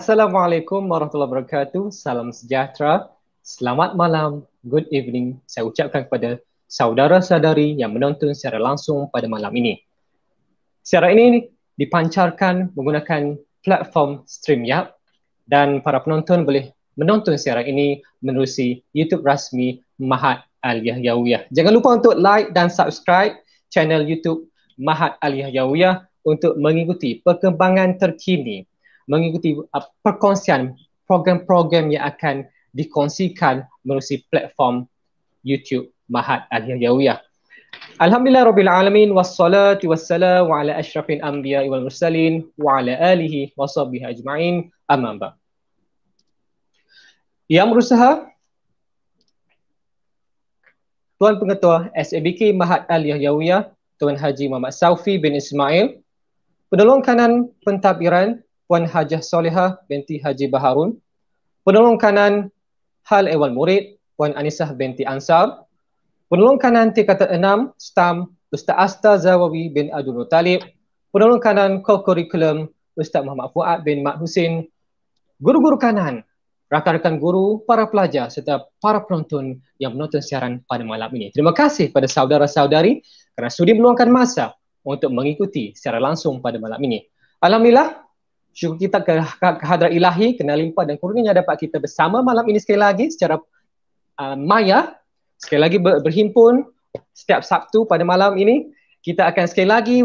Assalamualaikum warahmatullahi wabarakatuh. Salam sejahtera. Selamat malam. Good evening. Saya ucapkan kepada saudara-saudari yang menonton secara langsung pada malam ini. Siaran ini dipancarkan menggunakan platform StreamYard dan para penonton boleh menonton siaran ini menerusi YouTube rasmi Mahat Al-Yahyawiyah. Jangan lupa untuk like dan subscribe channel YouTube Mahat Al-Yahyawiyah untuk mengikuti perkembangan terkini mengikuti uh, perkongsian program-program yang akan dikongsikan melalui platform YouTube Mahat Al-Yawiyah. Alhamdulillah Rabbil Alamin wassalatu wassalamu ala ashrafil anbiya wal mursalin wa ala alihi wa sahbihi ajma'in amma ba. Yang berusaha Tuan Pengetua SABK Mahat Al-Yahwiyah Tuan Haji Muhammad Saufi bin Ismail Penolong kanan pentadbiran Puan Hajah Solehah binti Haji Baharun, penolong kanan Hal Ewan Murid, Puan Anisah binti Ansar, penolong kanan tingkatan enam, STAM, Ustaz Asta Zawawi bin Abdul Talib, penolong kanan co-curriculum, Ustaz Muhammad Fuad bin Mat Husin, guru-guru kanan, rakan-rakan guru, para pelajar serta para penonton yang menonton siaran pada malam ini. Terima kasih pada saudara-saudari kerana sudi meluangkan masa untuk mengikuti secara langsung pada malam ini. Alhamdulillah, syukur kita ke, ke, ke hadrat ilahi, kena limpah dan kurnianya dapat kita bersama malam ini sekali lagi secara uh, maya, sekali lagi ber, berhimpun setiap Sabtu pada malam ini, kita akan sekali lagi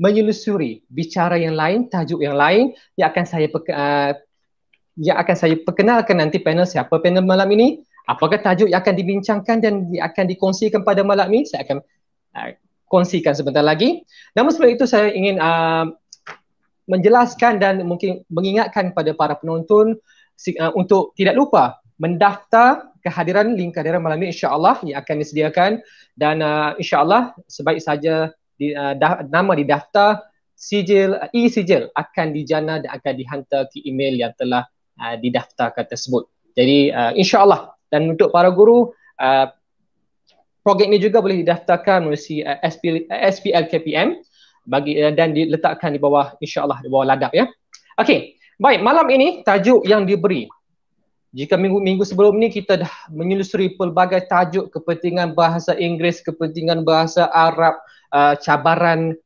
menyelusuri bicara yang lain, tajuk yang lain yang akan saya uh, yang akan saya perkenalkan nanti panel siapa panel malam ini, apakah tajuk yang akan dibincangkan dan akan dikongsikan pada malam ini, saya akan uh, kongsikan sebentar lagi. Namun sebelum itu saya ingin uh, menjelaskan dan mungkin mengingatkan kepada para penonton uh, untuk tidak lupa mendaftar kehadiran link kehadiran malam ini insya-Allah yang akan disediakan. Dan uh, insya-Allah sebaik saja di, uh, dah, nama didaftar sijil e-sijil akan dijana dan akan dihantar ke email yang telah uh, didaftarkan tersebut. Jadi uh, insya-Allah. Dan untuk para guru uh, program ini juga boleh didaftarkan melalui uh, uh, SPL KPM bagi uh, dan diletakkan di bawah insya-Allah di bawah ladap ya. Okey. Baik, malam ini tajuk yang diberi. Jika minggu-minggu sebelum ini kita dah menyelusuri pelbagai tajuk kepentingan bahasa Inggeris, kepentingan bahasa Arab, uh, cabaran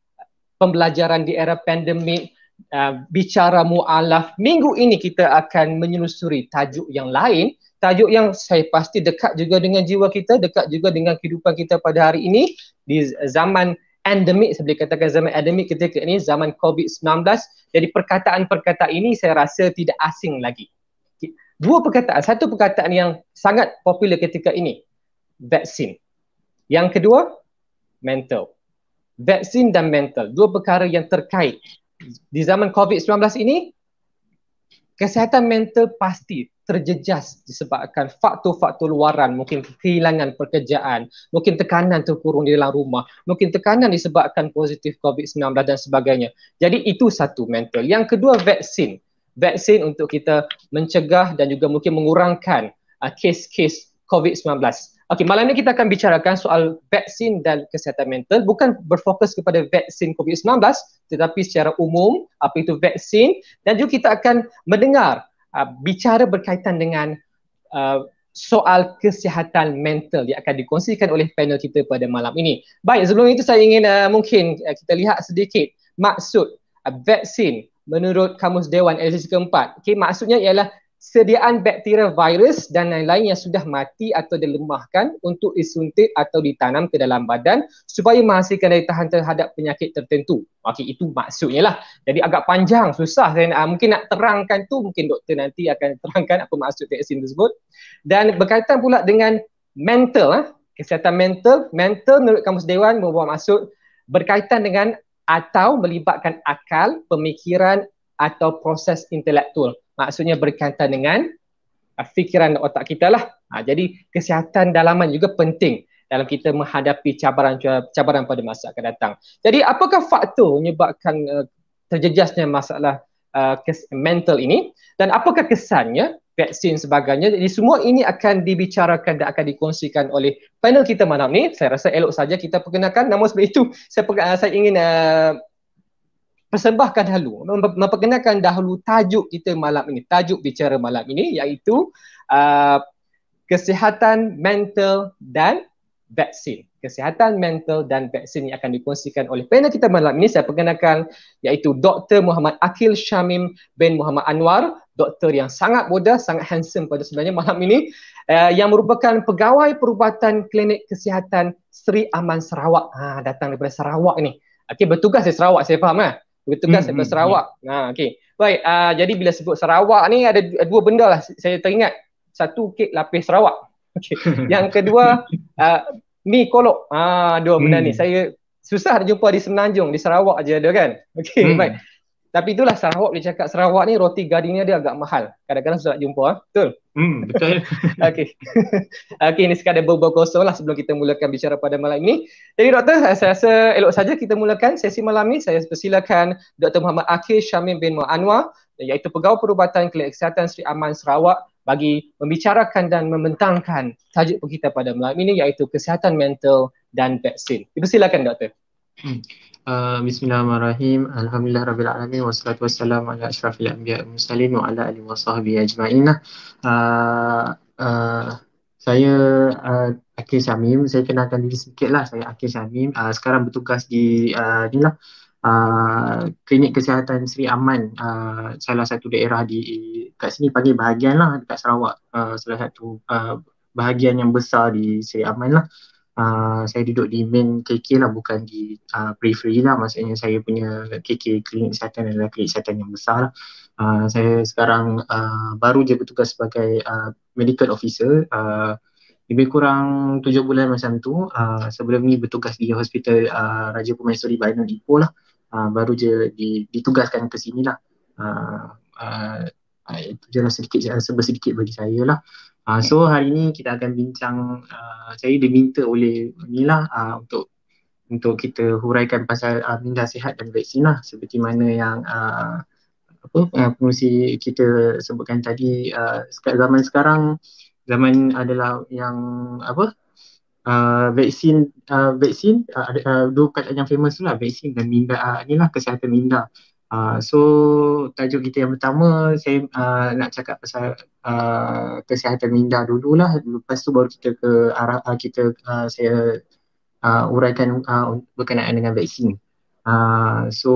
pembelajaran di era pandemik, uh, bicara mualaf. Minggu ini kita akan menyelusuri tajuk yang lain, tajuk yang saya pasti dekat juga dengan jiwa kita, dekat juga dengan kehidupan kita pada hari ini di zaman endemik saya boleh katakan zaman endemik ketika ini zaman COVID-19 jadi perkataan-perkataan ini saya rasa tidak asing lagi. Dua perkataan. Satu perkataan yang sangat popular ketika ini vaksin. Yang kedua mental. Vaksin dan mental dua perkara yang terkait. Di zaman COVID-19 ini kesihatan mental pasti terjejas disebabkan faktor-faktor luaran mungkin kehilangan pekerjaan, mungkin tekanan terkurung di dalam rumah, mungkin tekanan disebabkan positif COVID-19 dan sebagainya. Jadi itu satu mental. Yang kedua vaksin. Vaksin untuk kita mencegah dan juga mungkin mengurangkan uh, kes-kes COVID-19. Okey, malam ini kita akan bicarakan soal vaksin dan kesihatan mental bukan berfokus kepada vaksin COVID-19 tetapi secara umum apa itu vaksin dan juga kita akan mendengar uh, bicara berkaitan dengan uh, soal kesihatan mental yang akan dikongsikan oleh panel kita pada malam ini. Baik, sebelum itu saya ingin uh, mungkin uh, kita lihat sedikit maksud uh, vaksin menurut Kamus Dewan edisi keempat. Okay, maksudnya ialah sediaan bakteria virus dan lain-lain yang sudah mati atau dilemahkan untuk disuntik atau ditanam ke dalam badan supaya menghasilkan daya tahan terhadap penyakit tertentu. Okey, itu maksudnya lah. Jadi agak panjang, susah. Saya uh, mungkin nak terangkan tu, mungkin doktor nanti akan terangkan apa maksud vaksin tersebut. Dan berkaitan pula dengan mental, uh, kesihatan mental. Mental menurut Kamus Dewan membawa maksud berkaitan dengan atau melibatkan akal, pemikiran atau proses intelektual maksudnya berkaitan dengan uh, fikiran otak kita lah. Ha, jadi kesihatan dalaman juga penting dalam kita menghadapi cabaran-cabaran pada masa akan datang. Jadi apakah faktor menyebabkan uh, terjejasnya masalah uh, mental ini dan apakah kesannya vaksin sebagainya. Jadi semua ini akan dibicarakan dan akan dikongsikan oleh panel kita malam ni. Saya rasa elok saja kita perkenalkan. Namun sebab itu saya, uh, saya ingin uh, persembahkan dahulu. Memperkenalkan dahulu tajuk kita malam ini. Tajuk bicara malam ini iaitu uh, kesihatan mental dan vaksin. Kesihatan mental dan vaksin yang akan dikongsikan oleh panel kita malam ini. Saya perkenalkan iaitu Dr. Muhammad Akil Syamim bin Muhammad Anwar. Doktor yang sangat muda sangat handsome pada sebenarnya malam ini. Uh, yang merupakan pegawai perubatan klinik kesihatan Sri Aman Sarawak. Ha, datang daripada Sarawak ni. Okey bertugas di Sarawak saya faham kan bertugas hmm, daripada hmm, Sarawak hmm. ha okey baik uh, jadi bila sebut Sarawak ni ada dua benda lah saya teringat satu kek lapis Sarawak Okay. Yang kedua, uh, mi kolok. Ah dua benda hmm. ni. Saya susah nak jumpa di Semenanjung, di Sarawak aja ada kan. Okey, hmm. baik. Tapi itulah Sarawak dia cakap Sarawak ni roti gadingnya dia agak mahal. Kadang-kadang susah nak jumpa, ah. betul? Hmm, betul. Okey. Okey, ini sekadar berbau kosong lah sebelum kita mulakan bicara pada malam ini. Jadi doktor, saya rasa elok saja kita mulakan sesi malam ni. Saya persilakan Dr. Muhammad Akhil Syamim bin Mu'anwar iaitu pegawai perubatan Klinik Kesihatan Sri Aman Sarawak bagi membicarakan dan membentangkan tajuk kita pada malam ini iaitu kesihatan mental dan vaksin. Dipersilakan doktor. Hmm. Uh, Bismillahirrahmanirrahim. Alhamdulillah rabbil alamin wassalatu wassalamu ala asyrafil anbiya mursalin wa ala alihi wasahbihi ajma'in. Uh, uh, saya uh, Akil Syamim, saya kenalkan diri sedikitlah. Saya Akil Syamim. Uh, sekarang bertugas di uh, inilah uh, klinik kesihatan Sri Aman uh, salah satu daerah di kat sini panggil bahagian lah dekat Sarawak uh, salah satu uh, bahagian yang besar di Sri Aman lah saya duduk di main KK lah bukan di uh, periphery lah maksudnya saya punya KK klinik kesihatan adalah klinik kesihatan yang besar lah uh, saya sekarang uh, baru je bertugas sebagai uh, medical officer uh, lebih kurang tujuh bulan macam tu uh, sebelum ni bertugas di hospital uh, Raja Permaisuri Bainan Ipoh lah uh, baru je ditugaskan ke sini lah. Uh, uh, itu je lah sedikit, serba sedikit bagi saya lah. Uh, so hari ni kita akan bincang, uh, saya diminta oleh ni lah uh, untuk untuk kita huraikan pasal uh, minda sihat dan vaksin lah seperti mana yang uh, apa uh, pengurusi kita sebutkan tadi uh, zaman sekarang zaman adalah yang apa uh, vaksin uh, vaksin uh, ada uh, dua kata yang famous lah vaksin dan minda uh, inilah kesihatan minda. Uh, so tajuk kita yang pertama saya uh, nak cakap pasal uh, kesihatan minda dululah. Lepas tu baru kita ke arah uh, kita uh, saya uh, uraikan uh, berkenaan dengan vaksin. Uh, so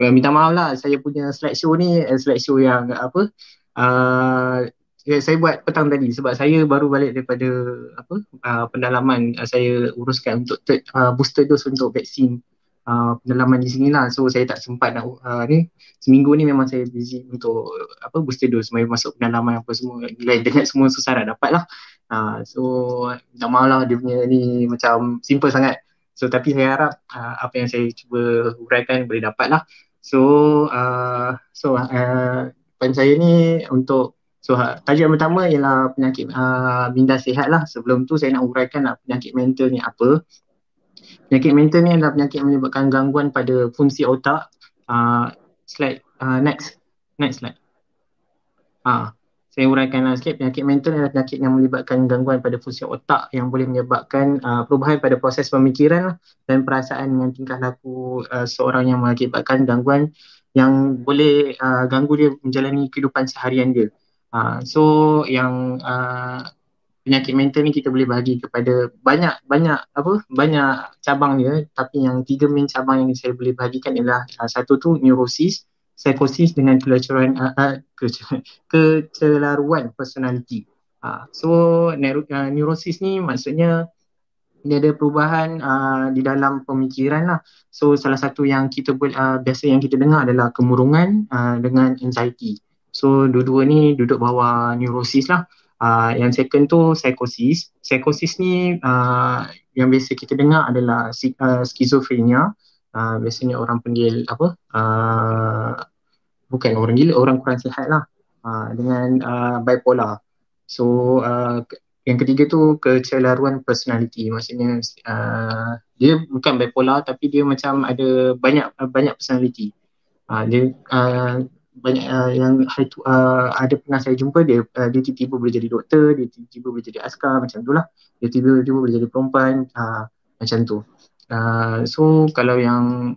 uh, minta maaf lah saya punya slide show ni uh, slide show yang apa uh, ya, saya buat petang tadi sebab saya baru balik daripada apa uh, pendalaman. Uh, saya uruskan untuk third, uh, booster dose untuk vaksin uh, pendalaman di sini lah. So saya tak sempat nak uh, ni seminggu ni memang saya busy untuk apa booster dose. Mari masuk pendalaman apa semua. Lain dengan semua susah nak dapat lah. Uh, so tak mahu lah dia punya ni macam simple sangat. So tapi saya harap uh, apa yang saya cuba uraikan boleh dapat lah. So uh, so uh, saya ni untuk So ha, tajuk pertama ialah penyakit uh, minda sihat lah. Sebelum tu saya nak uraikan lah penyakit mental ni apa. Penyakit mental ni adalah penyakit yang menyebabkan gangguan pada fungsi otak. Uh, slide uh, next. Next slide. Uh, saya uraikan lah sikit. Penyakit mental adalah penyakit yang melibatkan gangguan pada fungsi otak yang boleh menyebabkan uh, perubahan pada proses pemikiran lah, dan perasaan dengan tingkah laku uh, seorang yang mengakibatkan gangguan yang boleh uh, ganggu dia menjalani kehidupan seharian dia. Uh, so yang uh, penyakit mental ni kita boleh bagi kepada banyak banyak apa banyak cabang dia tapi yang tiga main cabang yang saya boleh bagikan ialah uh, satu tu neurosis, psikosis dengan kecelaruan uh, uh, kecelaruan personality. Uh, so neuro, uh, neurosis ni maksudnya dia ada perubahan uh, di dalam pemikiran lah. So salah satu yang kita uh, biasa yang kita dengar adalah kemurungan uh, dengan anxiety. So dua-dua ni duduk bawah neurosis lah. Uh, yang second tu psikosis. Psikosis ni uh, yang biasa kita dengar adalah uh, skizofrenia. Uh, biasanya orang panggil apa? Uh, bukan orang gila, orang kurang sihat lah. Uh, dengan uh, bipolar. So uh, yang ketiga tu kecelaruan personality. Maksudnya uh, dia bukan bipolar tapi dia macam ada banyak banyak personality. Uh, dia uh, banyak uh, yang hari tu uh, ada pernah saya jumpa dia uh, dia tiba-tiba boleh jadi doktor, dia tiba-tiba boleh jadi askar macam tu lah. Dia tiba-tiba boleh jadi perempuan uh, macam tu. Uh, so kalau yang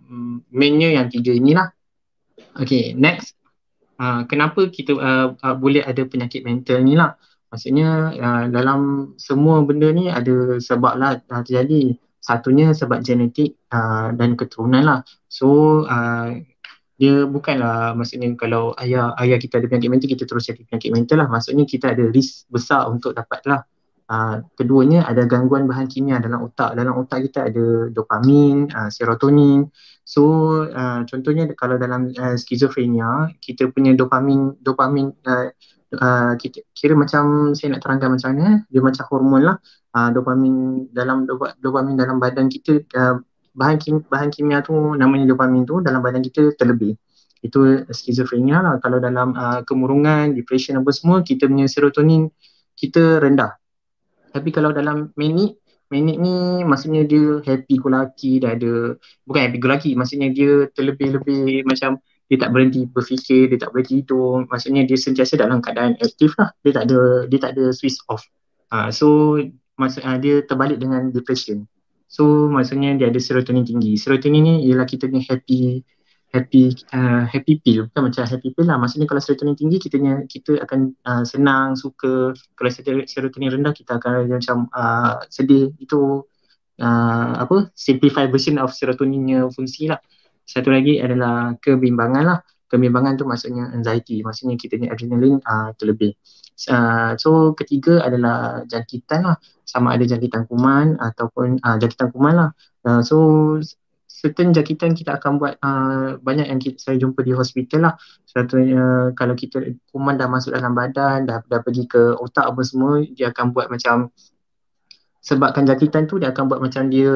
mainnya yang tiga inilah Okay, next. Uh, kenapa kita uh, uh, boleh ada penyakit mental ni lah? Maksudnya uh, dalam semua benda ni ada sebab lah uh, terjadi. Satunya sebab genetik uh, dan keturunan lah. So uh, dia bukanlah maksudnya kalau ayah ayah kita ada penyakit mental kita terus jadi penyakit mental lah. Maksudnya kita ada risk besar untuk dapatlah. Uh, keduanya ada gangguan bahan kimia dalam otak. Dalam otak kita ada dopamin uh, serotonin. So uh, contohnya kalau dalam uh, skizofrenia kita punya dopamin dopamin uh, uh, kita kira macam saya nak terangkan macam mana dia macam hormon lah. Uh, dopamin dalam dopamin dalam badan kita uh, bahan kim, bahan kimia tu namanya dopamin tu dalam badan kita terlebih. Itu skizofrenia lah. Kalau dalam uh, kemurungan, depression apa semua, kita punya serotonin kita rendah. Tapi kalau dalam manic, manic ni maksudnya dia happy go lucky, dia ada, bukan happy go lucky, maksudnya dia terlebih-lebih macam dia tak berhenti berfikir, dia tak berhenti tidur, maksudnya dia sentiasa dalam keadaan aktif lah. Dia tak ada, dia tak ada switch off. Uh, so, maksud, uh, dia terbalik dengan depression. So maksudnya dia ada serotonin tinggi. Serotonin ni ialah kita ni happy happy uh, happy pill. Bukan macam happy pill lah. Maksudnya kalau serotonin tinggi kita kita akan uh, senang suka. Kalau serotonin rendah kita akan macam uh, sedih. Itu uh, apa simplified version of serotoninnya fungsi lah. Satu lagi adalah kebimbangan lah. Kebimbangan tu maksudnya anxiety. Maksudnya kita ni adrenalin uh, terlebih uh, so ketiga adalah jangkitan lah. Sama ada jangkitan kuman ataupun uh, jangkitan kuman lah. Uh, so certain jangkitan kita akan buat uh, banyak yang kita, saya jumpa di hospital lah. Satunya kalau kita kuman dah masuk dalam badan dah, dah pergi ke otak apa semua dia akan buat macam sebabkan jangkitan tu dia akan buat macam dia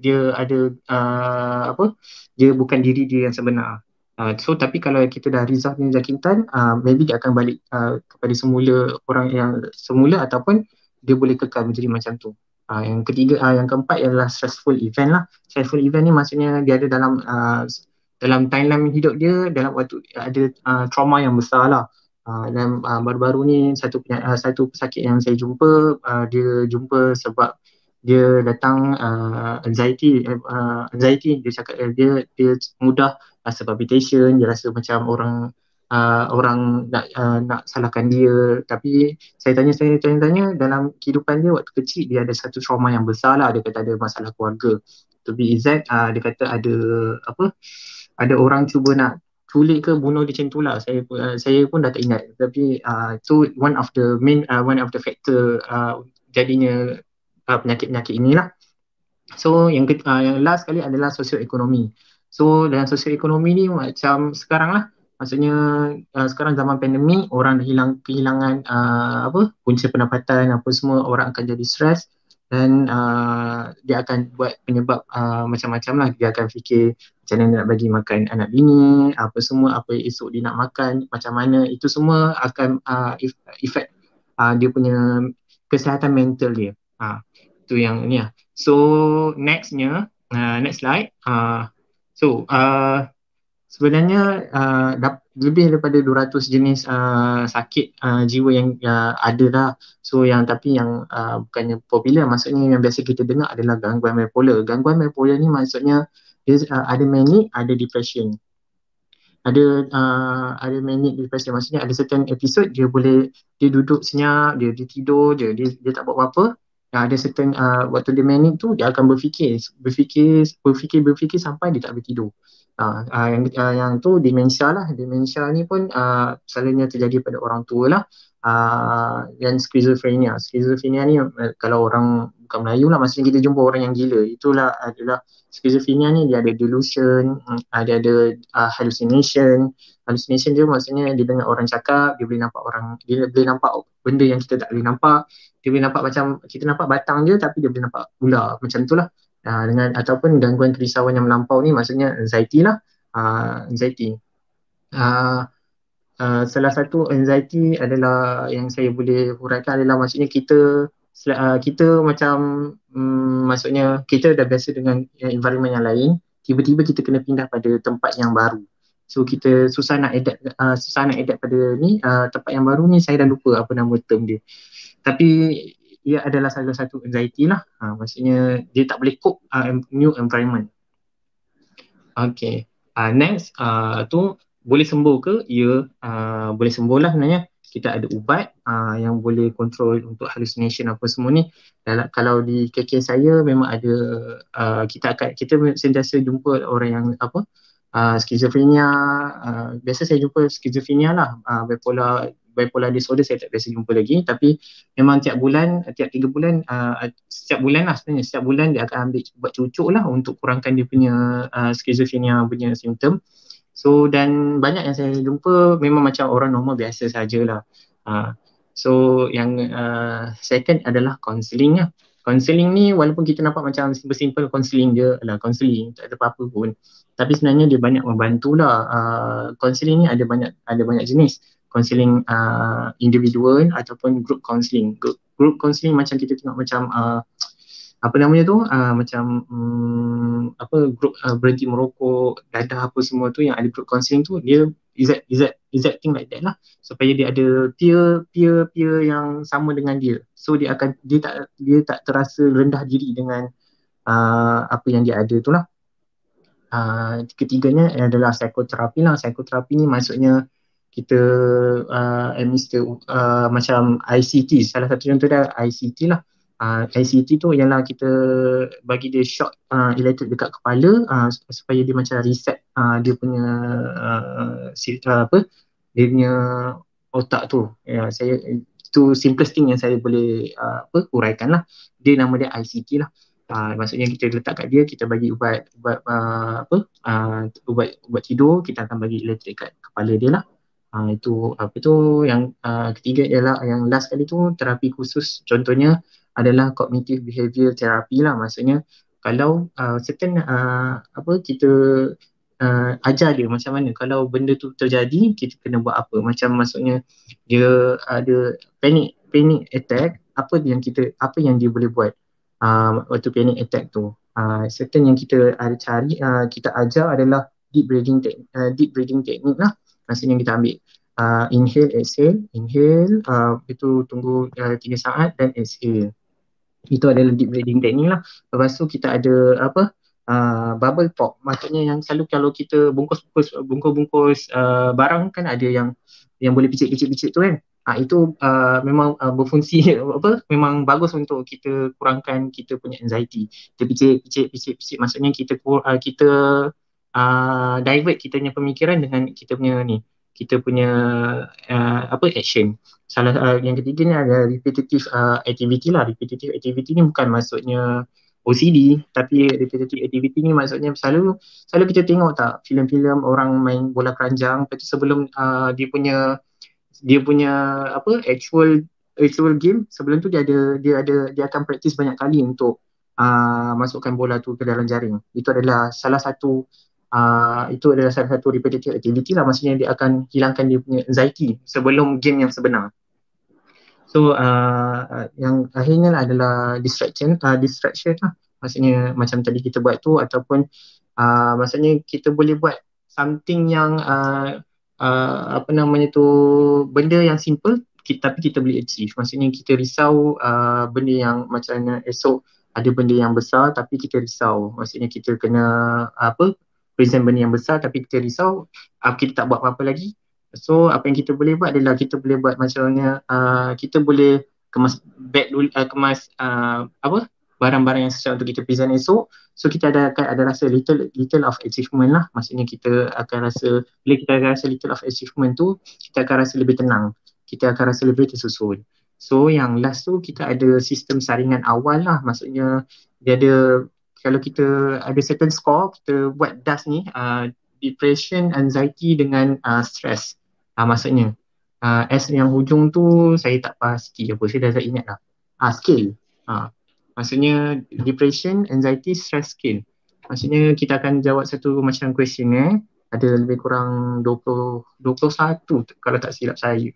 dia ada uh, apa? Dia bukan diri dia yang sebenar Uh, so tapi kalau kita dah resolve ni jangkitan, uh, maybe dia akan balik uh, kepada semula orang yang semula ataupun dia boleh kekal menjadi macam tu. Uh, yang ketiga, uh, yang keempat ialah stressful event lah. Stressful event ni maksudnya dia ada dalam uh, dalam timeline hidup dia dalam waktu ada uh, trauma yang besar lah. Uh, dan uh, baru-baru ni satu uh, satu pesakit yang saya jumpa uh, dia jumpa sebab dia datang uh, anxiety uh, anxiety dia cakap dia dia mudah rasa palpitation, dia rasa macam orang uh, orang nak uh, nak salahkan dia. Tapi saya tanya saya tanya tanya dalam kehidupan dia waktu kecil dia ada satu trauma yang besar lah. Dia kata ada masalah keluarga. To be exact uh, dia kata ada apa ada orang cuba nak culik ke bunuh dia macam tu lah. Saya, uh, saya pun dah tak ingat. Tapi uh, tu one of the main uh, one of the factor uh, jadinya uh, penyakit-penyakit inilah. So yang uh, yang last kali adalah sosioekonomi So dalam sosial ekonomi ni macam sekarang lah Maksudnya uh, sekarang zaman pandemik orang dah hilang kehilangan uh, apa punca pendapatan apa semua orang akan jadi stres dan uh, dia akan buat penyebab uh, macam-macam lah. Dia akan fikir macam mana nak bagi makan anak bini apa semua apa esok dia nak makan macam mana. Itu semua akan uh, efek uh, dia punya kesihatan mental dia. Uh, itu yang ni lah. So nextnya uh, next slide. Uh, So uh, sebenarnya uh, lebih daripada 200 jenis uh, sakit uh, jiwa yang uh, ada dah. So yang tapi yang uh, bukannya popular maksudnya yang biasa kita dengar adalah gangguan bipolar. Gangguan bipolar ni maksudnya dia, uh, ada manic, ada depression. Ada uh, ada manic depression maksudnya ada certain episode dia boleh dia duduk senyap, dia, dia tidur je, dia, dia tak buat apa-apa yang ada certain uh, waktu dia manic tu dia akan berfikir berfikir berfikir berfikir sampai dia tak boleh tidur. Uh, yang uh, yang tu demensia lah. Demensia ni pun uh, selalunya terjadi pada orang tua lah. Uh, dan skizofrenia. Skizofrenia ni uh, kalau orang bukan Melayu lah maksudnya kita jumpa orang yang gila. Itulah adalah skizofrenia ni dia ada delusion, dia ada uh, hallucination. Hallucination dia maksudnya dia dengar orang cakap, dia boleh nampak orang, dia boleh nampak benda yang kita tak boleh nampak dia boleh nampak macam kita nampak batang je tapi dia boleh nampak ular macam tu lah uh, dengan ataupun gangguan kerisauan yang melampau ni maksudnya anxiety lah. Uh, anxiety. Uh, uh, salah satu anxiety adalah yang saya boleh huraikan adalah maksudnya kita uh, kita macam um, maksudnya kita dah biasa dengan environment yang lain tiba-tiba kita kena pindah pada tempat yang baru. So kita susah nak adapt uh, susah nak adapt pada ni uh, tempat yang baru ni saya dah lupa apa nama term dia. Tapi ia adalah salah satu anxiety lah ha, maksudnya dia tak boleh cope uh, new environment okay uh, next uh, tu boleh sembuh ke? Ya, uh, boleh sembuh lah sebenarnya. Kita ada ubat uh, yang boleh kontrol untuk hallucination apa semua ni. Dalam, kalau di KK saya memang ada uh, kita akan kita sentiasa jumpa orang yang apa uh, skizofrenia. Uh, biasa saya jumpa skizofrenia lah. Uh, bipolar bipolar disorder saya tak biasa jumpa lagi tapi memang tiap bulan tiap tiga bulan uh, setiap bulan lah sebenarnya setiap bulan dia akan ambil buat cucuk lah untuk kurangkan dia punya uh, skizofrenia punya simptom So dan banyak yang saya jumpa memang macam orang normal biasa sajalah. Uh, so yang uh, second adalah counselling lah. Counselling ni walaupun kita nampak macam simple-simple counselling je lah counselling tak ada apa-apa pun. Tapi sebenarnya dia banyak membantu lah. Uh, counselling ni ada banyak ada banyak jenis. Counselling uh, individual ataupun group counselling. Group, group counselling macam kita tengok macam uh, apa namanya tu? Uh, macam um, apa grup uh, berhenti merokok dadah apa semua tu yang ada group counselling tu dia that, is that thing like that lah. Supaya dia ada peer peer peer yang sama dengan dia. So dia akan dia tak dia tak terasa rendah diri dengan uh, apa yang dia ada tu lah. Uh, ketiganya adalah psikoterapi lah. Psikoterapi ni maksudnya kita uh, administer uh, macam ICT salah satu contoh dia ICT lah. Uh, ICT tu ialah kita bagi dia shock uh, elektrik dekat kepala uh, supaya dia macam reset uh, dia punya uh, uh, apa dia punya otak tu. Ya saya itu simplest thing yang saya boleh uh, apa uraikan lah. Dia nama dia ICT lah. Uh, maksudnya kita letak kat dia kita bagi ubat ubat uh, apa uh, ubat ubat tidur kita akan bagi elektrik kat kepala dia lah Uh, itu apa tu yang uh, ketiga ialah yang last kali tu terapi khusus. Contohnya adalah cognitive behavior therapy lah. Maksudnya kalau uh, certain uh, apa kita uh, ajar dia macam mana. Kalau benda tu terjadi kita kena buat apa? Macam maksudnya dia ada panic panic attack apa yang kita apa yang dia boleh buat? Uh, waktu panic attack tu. Uh, certain yang kita ada cari uh, kita ajar adalah deep breathing te- uh, deep breathing technique lah maksudnya kita ambil uh, inhale exhale inhale uh, itu tunggu uh, 3 saat dan exhale itu adalah deep breathing technique lah. Lepas tu kita ada apa? Uh, bubble pop. Maksudnya yang selalu kalau kita bungkus-bungkus bungkus-bungkus uh, barang kan ada yang yang boleh picit-picit-picit tu kan. Ah uh, itu uh, memang uh, berfungsi apa? Memang bagus untuk kita kurangkan kita punya anxiety. Kita picit-picit-picit-picit maksudnya kita uh, kita uh, divert kita punya pemikiran dengan kita punya ni kita punya uh, apa action. Salah uh, yang ketiga ni ada repetitive uh, activity lah. Repetitive activity ni bukan maksudnya OCD tapi repetitive activity ni maksudnya selalu selalu kita tengok tak filem-filem orang main bola keranjang lepas sebelum uh, dia punya dia punya apa actual actual game sebelum tu dia ada dia ada dia akan practice banyak kali untuk uh, masukkan bola tu ke dalam jaring. Itu adalah salah satu uh, itu adalah salah satu repetitive activity lah. Maksudnya dia akan hilangkan dia punya anxiety sebelum game yang sebenar. So uh, yang akhirnya adalah distraction uh, distraction lah. Maksudnya macam tadi kita buat tu ataupun uh, maksudnya kita boleh buat something yang uh, uh, apa namanya tu benda yang simple kita, tapi kita boleh achieve. Maksudnya kita risau uh, benda yang macam esok ada benda yang besar tapi kita risau. Maksudnya kita kena apa present benda yang besar tapi kita risau uh, kita tak buat apa-apa lagi. So apa yang kita boleh buat adalah kita boleh buat macamnya uh, kita boleh kemas bag dulu uh, kemas uh, apa barang-barang yang sesuai untuk kita present esok. So kita ada akan ada rasa little little of achievement lah. Maksudnya kita akan rasa bila kita akan rasa little of achievement tu kita akan rasa lebih tenang. Kita akan rasa lebih tersusun. So yang last tu kita ada sistem saringan awal lah. Maksudnya dia ada kalau kita ada certain score kita buat DAS ni uh, depression, anxiety dengan uh, stress. Uh, maksudnya uh, S yang hujung tu saya tak pasti apa saya dah tak ingat lah. Uh, scale. Uh, maksudnya depression, anxiety, stress scale. Maksudnya kita akan jawab satu macam question eh. Ada lebih kurang 20, 21 kalau tak silap saya.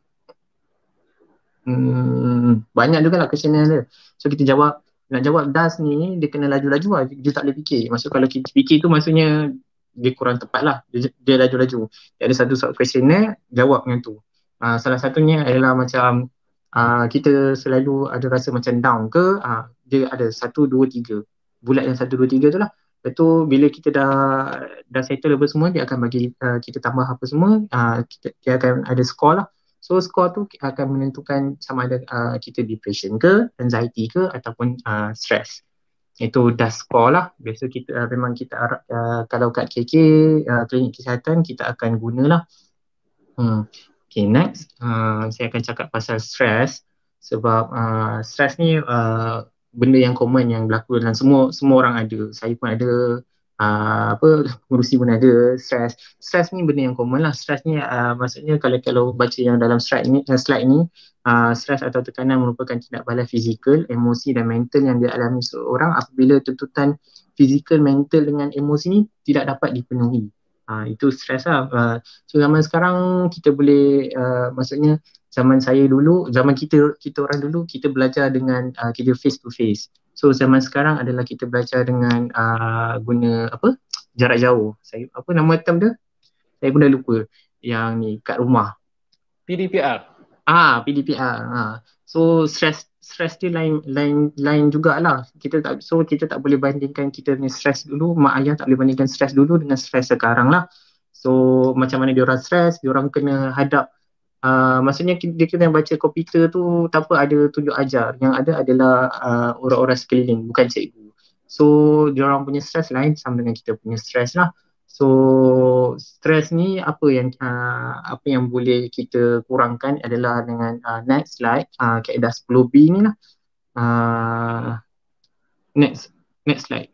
Hmm, banyak juga lah question ada. So kita jawab nak jawab das ni dia kena laju-laju lah. Dia tak boleh fikir. Maksud kalau kita fikir tu maksudnya dia kurang tepat lah. Dia, dia laju-laju. Dia ada satu soal questionnaire jawab dengan tu. Uh, salah satunya adalah macam uh, kita selalu ada rasa macam down ke uh, dia ada satu, dua, tiga. Bulat yang satu, dua, tiga tu lah. Lepas bila kita dah dah settle apa semua dia akan bagi uh, kita tambah apa semua uh, kita, dia akan ada skor lah. So skor tu akan menentukan sama ada uh, kita depression ke, anxiety ke ataupun uh, stress. Itu dah skor lah. Biasa kita uh, memang kita uh, kalau kat KK uh, klinik kesihatan kita akan gunalah. Hmm. Okay next uh, saya akan cakap pasal stress sebab uh, stress ni uh, benda yang common yang berlaku dalam semua semua orang ada. Saya pun ada uh, apa pengurusi pun ada stress. Stress ni benda yang common lah. Stress ni uh, maksudnya kalau kalau baca yang dalam slide ni slide ni uh, stress atau tekanan merupakan tindak balas fizikal, emosi dan mental yang dialami seorang apabila tuntutan fizikal, mental dengan emosi ni tidak dapat dipenuhi. Uh, itu stress lah. Uh, so zaman sekarang kita boleh uh, maksudnya zaman saya dulu, zaman kita kita orang dulu kita belajar dengan uh, kita face to face. So zaman sekarang adalah kita belajar dengan uh, guna apa? jarak jauh. Saya apa nama term dia? Saya pun dah lupa. Yang ni kat rumah. PDPR. Ah, PDPR. Ah. So stress stress dia lain lain lain jugalah. Kita tak so kita tak boleh bandingkan kita punya stress dulu, mak ayah tak boleh bandingkan stress dulu dengan stress sekarang lah. So macam mana dia orang stress, dia orang kena hadap Uh, maksudnya dia kena baca komputer tu tanpa ada tunjuk ajar. Yang ada adalah uh, orang-orang sekeliling bukan cikgu. So dia orang punya stress lain sama dengan kita punya stress lah. So stress ni apa yang uh, apa yang boleh kita kurangkan adalah dengan uh, next slide uh, kaedah 10B ni lah. Uh, next next slide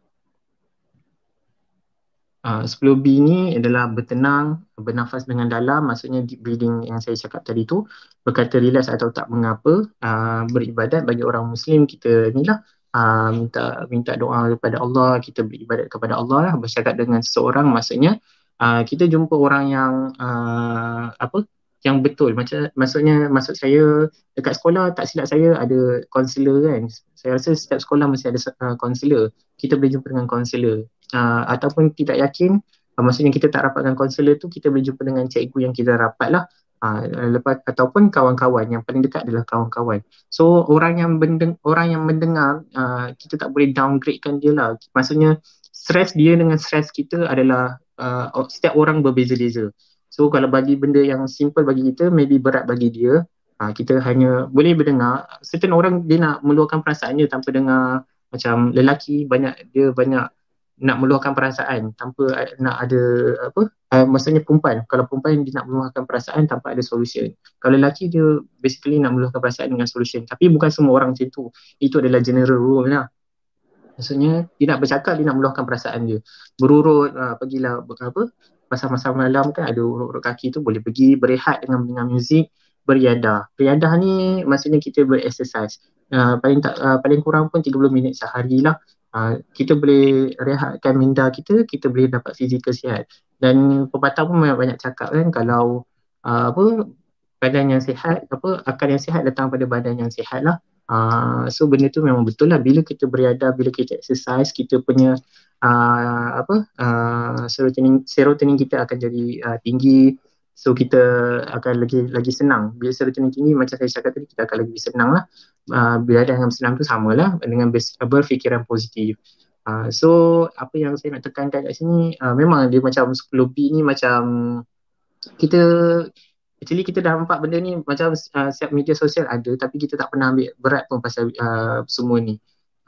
Uh, 10B ni adalah bertenang, bernafas dengan dalam, maksudnya deep breathing yang saya cakap tadi tu, berkata relax atau tak mengapa, uh, beribadat bagi orang Muslim kita ni lah, uh, minta minta doa kepada Allah, kita beribadat kepada Allah lah, bercakap dengan seseorang, maksudnya uh, kita jumpa orang yang uh, apa yang betul. Macam maksudnya maksud saya dekat sekolah tak silap saya ada kaunselor kan. Saya rasa setiap sekolah mesti ada uh, kita boleh jumpa dengan kaunselor uh, ataupun tidak yakin uh, maksudnya kita tak rapat dengan kaunselor tu kita boleh jumpa dengan cikgu yang kita rapat lah uh, lepas ataupun kawan-kawan yang paling dekat adalah kawan-kawan. So orang yang mendeng, orang yang mendengar uh, kita tak boleh downgradekan dia lah. Maksudnya stres dia dengan stres kita adalah uh, setiap orang berbeza-beza. So kalau bagi benda yang simple bagi kita maybe berat bagi dia uh, kita hanya boleh mendengar. Certain orang dia nak meluahkan perasaannya tanpa dengar. Macam lelaki banyak dia banyak nak meluahkan perasaan tanpa nak ada apa uh, maksudnya perempuan. Kalau perempuan dia nak meluahkan perasaan tanpa ada solution. Kalau lelaki dia basically nak meluahkan perasaan dengan solution. Tapi bukan semua orang macam tu. Itu adalah general rule lah. Maksudnya dia nak bercakap dia nak meluahkan perasaan dia. Berurut uh, pergilah apa masa-masa malam kan ada urut-urut kaki tu boleh pergi berehat dengan dengan muzik beriadah. Beriadah ni maksudnya kita berexercise uh, paling tak uh, paling kurang pun 30 minit sehari lah Uh, kita boleh rehatkan minda kita, kita boleh dapat fizikal sihat. Dan pepatah pun banyak, banyak cakap kan kalau uh, apa badan yang sihat, apa akal yang sihat datang pada badan yang sihat lah. Uh, so benda tu memang betul lah bila kita berada, bila kita exercise, kita punya uh, apa uh, serotonin, serotonin kita akan jadi uh, tinggi, So kita akan lagi lagi senang. Bila serotonin tinggi macam saya cakap tadi kita akan lagi senang lah. Uh, bila ada yang senang tu samalah dengan berfikiran positif. Uh, so apa yang saya nak tekankan kat sini uh, memang dia macam 10B ni macam kita actually kita dah nampak benda ni macam uh, siap media sosial ada tapi kita tak pernah ambil berat pun pasal uh, semua ni.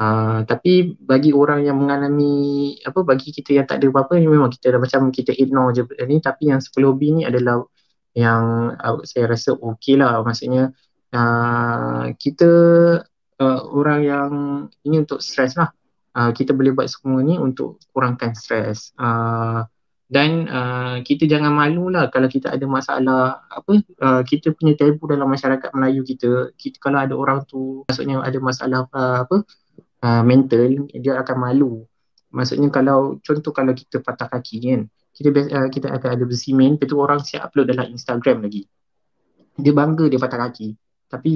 Uh, tapi bagi orang yang mengalami apa bagi kita yang tak ada apa-apa ni memang kita dah macam kita ignore je benda ni. Tapi yang 10B ni adalah yang uh, saya rasa okey lah. Maksudnya uh, kita uh, orang yang ini untuk stres lah. Uh, kita boleh buat semua ni untuk kurangkan stres uh, dan uh, kita jangan malu lah kalau kita ada masalah apa uh, kita punya tabu dalam masyarakat Melayu kita, kita kalau ada orang tu maksudnya ada masalah uh, apa uh, mental dia akan malu. Maksudnya kalau contoh kalau kita patah kaki kan kita uh, kita akan ada bersimen lepas tu orang siap upload dalam Instagram lagi. Dia bangga dia patah kaki. Tapi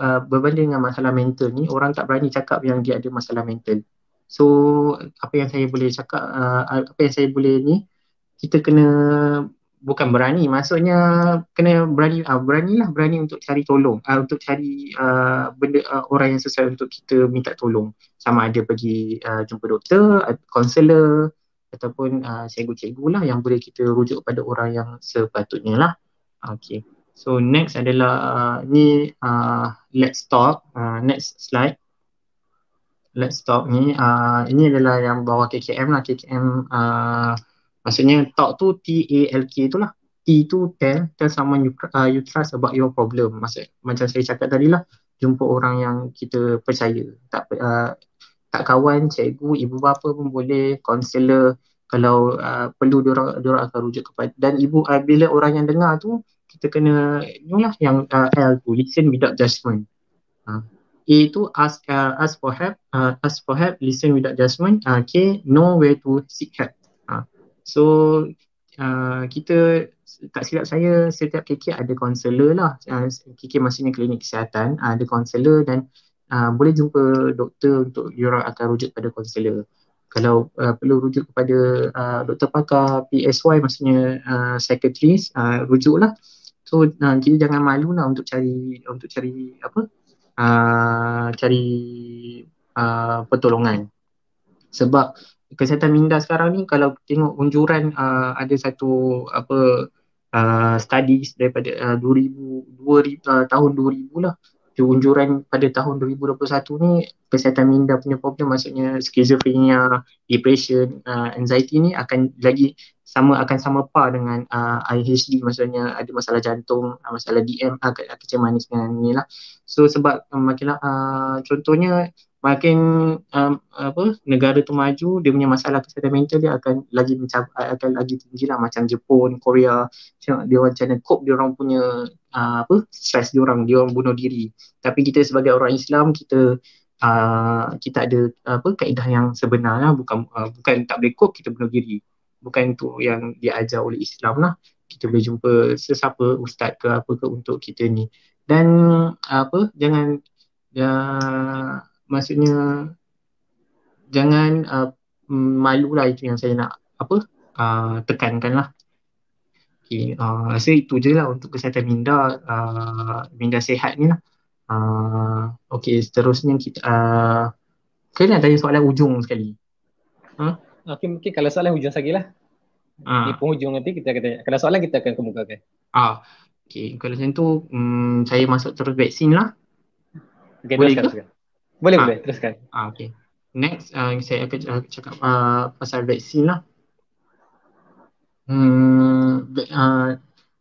uh, berbanding dengan masalah mental ni orang tak berani cakap yang dia ada masalah mental. So apa yang saya boleh cakap uh, apa yang saya boleh ni kita kena bukan berani maksudnya kena berani uh, beranilah berani untuk cari tolong uh, untuk cari uh, benda uh, orang yang sesuai untuk kita minta tolong. Sama ada pergi uh, jumpa doktor konselor ataupun uh, cikgu-cikgu lah yang boleh kita rujuk pada orang yang sepatutnya lah. Okay. So next adalah uh, ni uh, let's talk uh, next slide. Let's talk ni uh, ini adalah yang bawah KKM lah. KKM uh, Maksudnya talk tu T-A-L-K tu lah. T tu tell, tell someone you, uh, you trust about your problem. Maksud, macam saya cakap tadi lah, jumpa orang yang kita percaya. Tak uh, tak kawan, cikgu, ibu bapa pun boleh, konselor kalau uh, perlu diorang, diorang akan rujuk kepada dan ibu uh, bila orang yang dengar tu kita kena lah yang uh, L tu listen without judgement. Uh, A tu ask uh, ask for help, uh, ask for help, listen without judgement. Uh, K know where to seek help. So uh, kita tak silap saya setiap KK ada konselor lah. Uh, KK maksudnya klinik kesihatan uh, ada konselor dan uh, boleh jumpa doktor untuk diorang akan rujuk pada konselor. Kalau uh, perlu rujuk kepada uh, doktor pakar PSY maksudnya uh, psychiatrist uh, rujuklah. So uh, kita jangan malu lah untuk cari untuk cari apa uh, cari uh, pertolongan. Sebab kesihatan minda sekarang ni kalau tengok unjuran uh, ada satu apa uh, studies daripada uh, 2000, 2000 uh, tahun 2000 lah unjuran pada tahun 2021 ni kesihatan minda punya problem maksudnya schizophrenia, depression, uh, anxiety ni akan lagi sama akan sama par dengan uh, IHD maksudnya ada masalah jantung, uh, masalah DM, uh, kecil manis dengan ni lah. So sebab uh, makinlah uh, contohnya makin um, apa negara tu maju dia punya masalah kesihatan mental dia akan lagi mencap, akan lagi tinggi lah. Macam Jepun, Korea dia orang macam cope dia orang punya uh, apa stress dia orang dia orang bunuh diri. Tapi kita sebagai orang Islam kita uh, kita ada apa kaedah yang sebenar lah. Bukan uh, bukan tak boleh cope kita bunuh diri. Bukan tu yang diajar oleh Islam lah. Kita boleh jumpa sesiapa ustaz ke apa ke untuk kita ni. Dan apa jangan ya, maksudnya jangan uh, malu lah itu yang saya nak apa uh, tekankan lah. Okay, uh, rasa itu je lah untuk kesihatan minda, uh, minda sehat ni lah. Uh, okay, seterusnya kita, uh, kita nak tanya soalan ujung sekali. Huh? Okay, mungkin kalau soalan ujung sekali lah. Uh. Di penghujung nanti kita akan tanya. Kalau soalan kita akan kemukakan. Ah, okay, kalau macam tu, um, saya masuk terus vaksin lah. Okay, Boleh ke? Boleh ha. boleh teruskan. Ah okey. Next uh, saya akan cakap uh, pasal vaksin lah. Hmm, uh,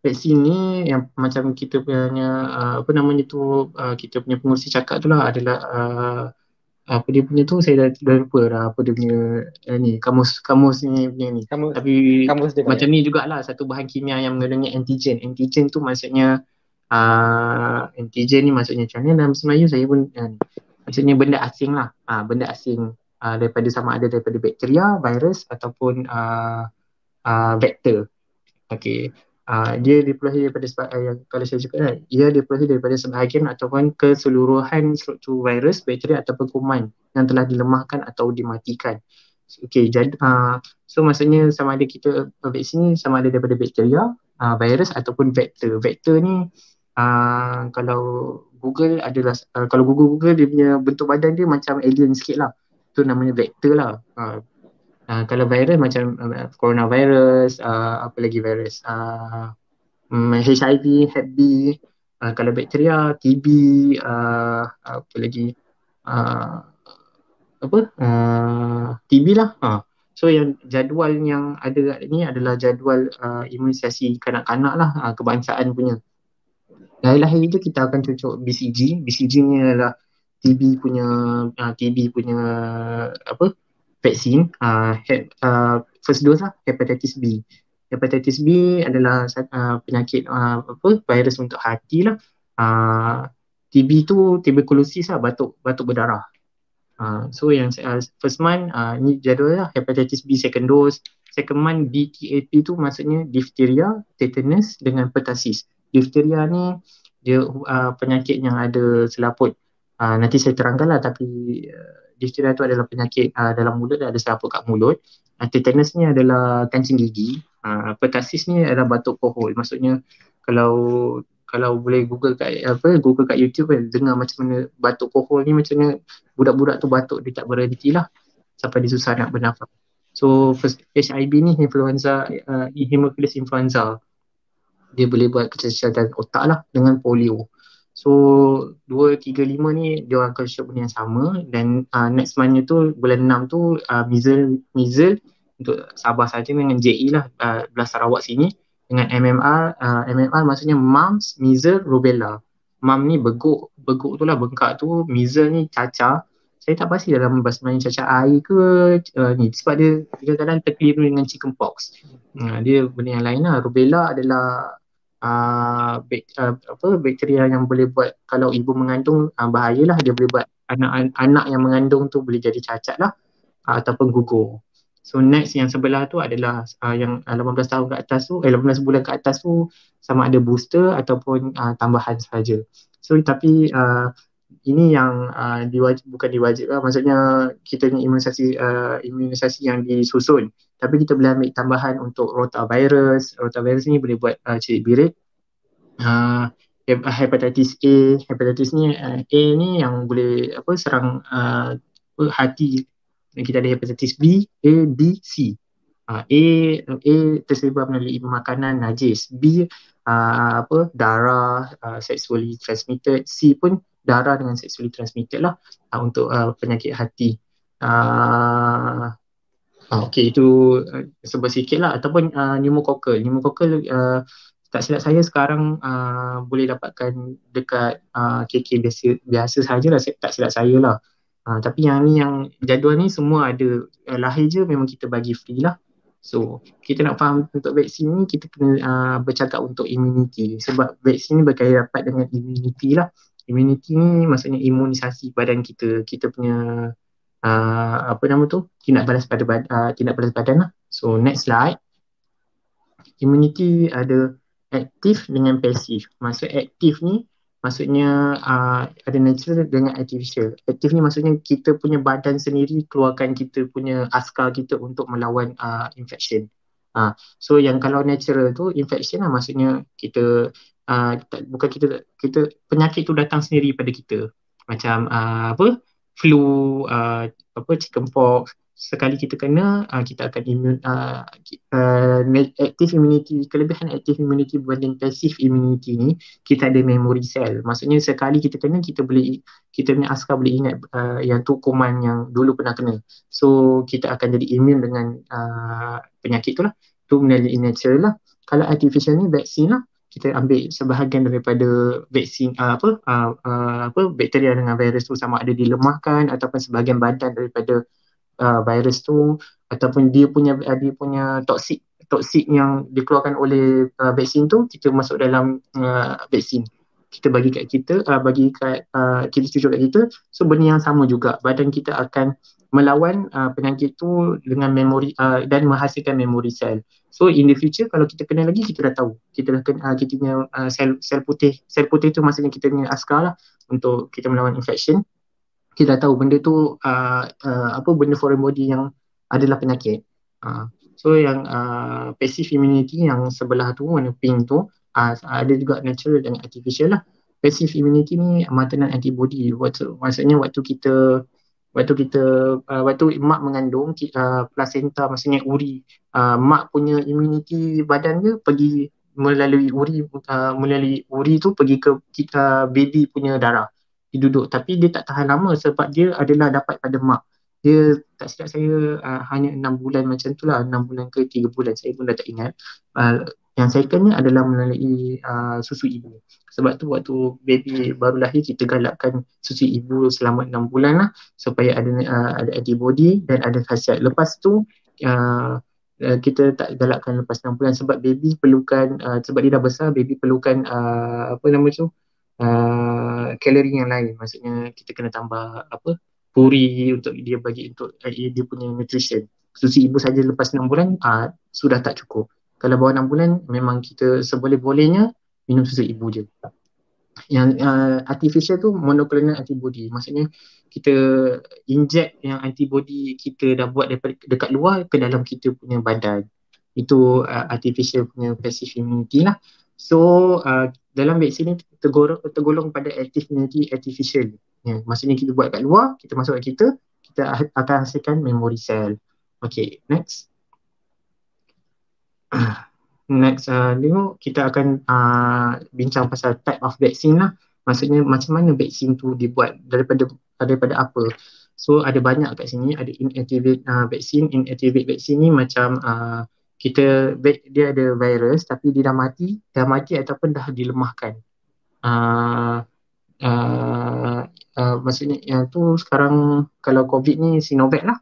vaksin ni yang macam kita punya uh, apa namanya tu uh, kita punya pengurusi cakap tu lah adalah uh, apa dia punya tu saya dah, dah lupa dah apa dia punya uh, ni kamus kamus ni punya ni. Kamus, Tapi kamus dia macam ni jugalah satu bahan kimia yang mengandungi antigen. Antigen tu maksudnya uh, antigen ni maksudnya macam ni dalam Melayu saya pun uh, maksudnya benda asing lah uh, benda asing uh, daripada sama ada daripada bakteria, virus ataupun uh, uh, vektor okay. uh, dia diperoleh daripada sebab uh, yang kalau saya cakap kan ia diperoleh daripada sebahagian ataupun keseluruhan struktur virus, bakteria ataupun kuman yang telah dilemahkan atau dimatikan Okay, jadi, uh, so maksudnya sama ada kita uh, vaksin ni sama ada daripada bakteria, uh, virus ataupun vektor. Vektor ni uh, kalau Google adalah uh, kalau Google Google dia punya bentuk badan dia macam alien sikit lah. Tu namanya vektor lah. Uh, uh, kalau virus macam uh, coronavirus, uh, apa lagi virus? Uh, um, mm, HIV, Hep B, uh, kalau bakteria, TB, uh, apa lagi? Uh, apa? Uh, TB lah. Uh. So yang jadual yang ada ni adalah jadual uh, imunisasi kanak-kanak lah, uh, kebangsaan punya. Lahir-lahir itu kita akan cucuk BCG. BCG ni adalah TB punya uh, ah, TB punya apa vaksin uh, uh, first dose lah hepatitis B. Hepatitis B adalah uh, penyakit uh, apa virus untuk hati lah. Uh, TB tu tuberculosis lah batuk batuk berdarah. Uh, so yang uh, first month uh, ni jadual lah hepatitis B second dose. Second month DTAP tu maksudnya diphtheria, tetanus dengan pertussis difteria ni dia uh, penyakit yang ada selaput. Uh, nanti saya terangkan lah tapi uh, difteria tu adalah penyakit uh, dalam mulut ada selaput kat mulut. Uh, tetanus ni adalah kancing gigi. Uh, pertasis ni adalah batuk kohol. Maksudnya kalau kalau boleh google kat apa google kat YouTube kan dengar macam mana batuk kohol ni macam mana budak-budak tu batuk dia tak berhenti lah sampai dia susah nak bernafas. So first HIV ni influenza uh, hemophilus influenza dia boleh buat kecacatan otak lah dengan polio. So 2, 3, 5 ni dia orang akan show benda yang sama dan uh, next month tu bulan 6 tu uh, measles, measles untuk Sabah saja dengan JE lah uh, belah Sarawak sini dengan MMR, uh, MMR maksudnya mumps, measles, rubella. Mum ni beguk, beguk tu lah bengkak tu, measles ni cacar. Saya tak pasti dalam bahasa Melayu cacar air ke uh, ni sebab dia kadang-kadang terkeliru dengan chickenpox. Uh, dia benda yang lain lah. Rubella adalah uh, bak, uh, apa bakteria yang boleh buat kalau ibu mengandung uh, bahayalah dia boleh buat anak anak yang mengandung tu boleh jadi cacat lah uh, ataupun gugur. So next yang sebelah tu adalah uh, yang 18 tahun ke atas tu, eh 18 bulan ke atas tu sama ada booster ataupun uh, tambahan sahaja. So tapi uh, ini yang uh, diwajib, bukan diwajibkan, maksudnya kita ni imunisasi uh, imunisasi yang disusun. Tapi kita boleh ambil tambahan untuk rotavirus. Rotavirus ni boleh buat uh, ciri birit uh, hepatitis A. Hepatitis ni uh, A ni yang boleh apa serang uh, hati. Kita ada hepatitis B A B C. Uh, A A tersebar melalui makanan najis. B uh, apa darah uh, sexually transmitted. C pun darah dengan sexually transmitted lah uh, untuk uh, penyakit hati uh, Ah, okay, itu uh, sebab sikit lah ataupun uh, pneumococcal. Pneumococcal uh, tak silap saya sekarang uh, boleh dapatkan dekat uh, KK biasa, biasa sahaja lah, tak silap saya lah. Uh, tapi yang ni yang jadual ni semua ada uh, lahir je memang kita bagi free lah. So kita nak faham untuk vaksin ni kita kena uh, bercakap untuk immunity sebab vaksin ni berkaitan rapat dengan immunity lah. Immunity ni maksudnya imunisasi badan kita, kita punya uh, apa nama tu tindak balas pada bad, uh, tindak balas badan lah. So next slide. Immunity ada aktif dengan pasif. Maksud aktif ni maksudnya uh, ada natural dengan artificial. Aktif ni maksudnya kita punya badan sendiri keluarkan kita punya askar kita untuk melawan uh, infection. Uh, so yang kalau natural tu infection lah maksudnya kita uh, bukan kita kita penyakit tu datang sendiri pada kita. Macam uh, apa? flu uh, apa chickenpox sekali kita kena uh, kita akan imun uh, uh, active immunity kelebihan active immunity berbanding passive immunity ni kita ada memory cell maksudnya sekali kita kena kita boleh kita punya askar boleh ingat uh, yang tu kuman yang dulu pernah kena so kita akan jadi imun dengan uh, penyakit tu lah tu melalui natural lah kalau artificial ni vaksin lah kita ambil sebahagian daripada vaksin uh, apa uh, uh, apa bakteria dengan virus tu sama ada dilemahkan ataupun sebahagian badan daripada uh, virus tu ataupun dia punya dia punya toksik toksik yang dikeluarkan oleh uh, vaksin tu kita masuk dalam uh, vaksin kita bagi kat kita uh, bagi kat uh, kita cucuk kat kita so benda yang sama juga badan kita akan melawan uh, penyakit tu dengan memori uh, dan menghasilkan memori sel. So in the future kalau kita kena lagi kita dah tahu. Kita dah kena uh, kita punya uh, sel sel putih. Sel putih tu maksudnya kita punya askar lah untuk kita melawan infection. Kita dah tahu benda tu uh, uh, apa benda foreign body yang adalah penyakit. Uh, so yang uh, passive immunity yang sebelah tu warna pink tu uh, ada juga natural dan artificial lah. Passive immunity ni maternal antibody. Waktu, maksudnya waktu kita waktu kita uh, waktu mak mengandung uh, placenta maksudnya uri uh, mak punya immunity badan dia pergi melalui uri uh, melalui uri tu pergi ke kita baby punya darah. Dia duduk. Tapi dia tak tahan lama sebab dia adalah dapat pada mak. Dia tak silap saya uh, hanya enam bulan macam tu lah. Enam bulan ke tiga bulan saya pun dah tak ingat. Uh, yang secondnya adalah melalui uh, susu ibu. Sebab tu waktu baby baru lahir kita galakkan susu ibu selama 6 bulan lah supaya ada uh, ada antibody dan ada khasiat. Lepas tu uh, uh, kita tak galakkan lepas 6 bulan sebab baby perlukan uh, sebab dia dah besar baby perlukan uh, apa nama tu uh, kalori yang lain. Maksudnya kita kena tambah apa puri untuk dia bagi untuk uh, dia punya nutrition. Susu ibu saja lepas 6 bulan uh, sudah tak cukup kalau bawah 6 bulan memang kita seboleh-bolehnya minum susu ibu je. Yang uh, artificial tu monoclonal antibody. Maksudnya kita inject yang antibody kita dah buat daripada dekat luar ke dalam kita punya badan. Itu uh, artificial punya passive immunity lah. So uh, dalam vaksin ni tergolong, tergolong pada active immunity artificial. Ya, maksudnya kita buat kat luar kita masuk kat kita kita akan hasilkan memory cell. Okay next next uh, ni kita akan uh, bincang pasal type of vaccine lah. Maksudnya macam mana vaksin tu dibuat daripada daripada apa. So ada banyak kat sini. Ada inactivate uh, vaksin inactivate vaksin ni macam uh, kita dia ada virus tapi dia dah mati dah mati ataupun dah dilemahkan. Uh, uh, uh, maksudnya yang tu sekarang kalau covid ni Sinovac lah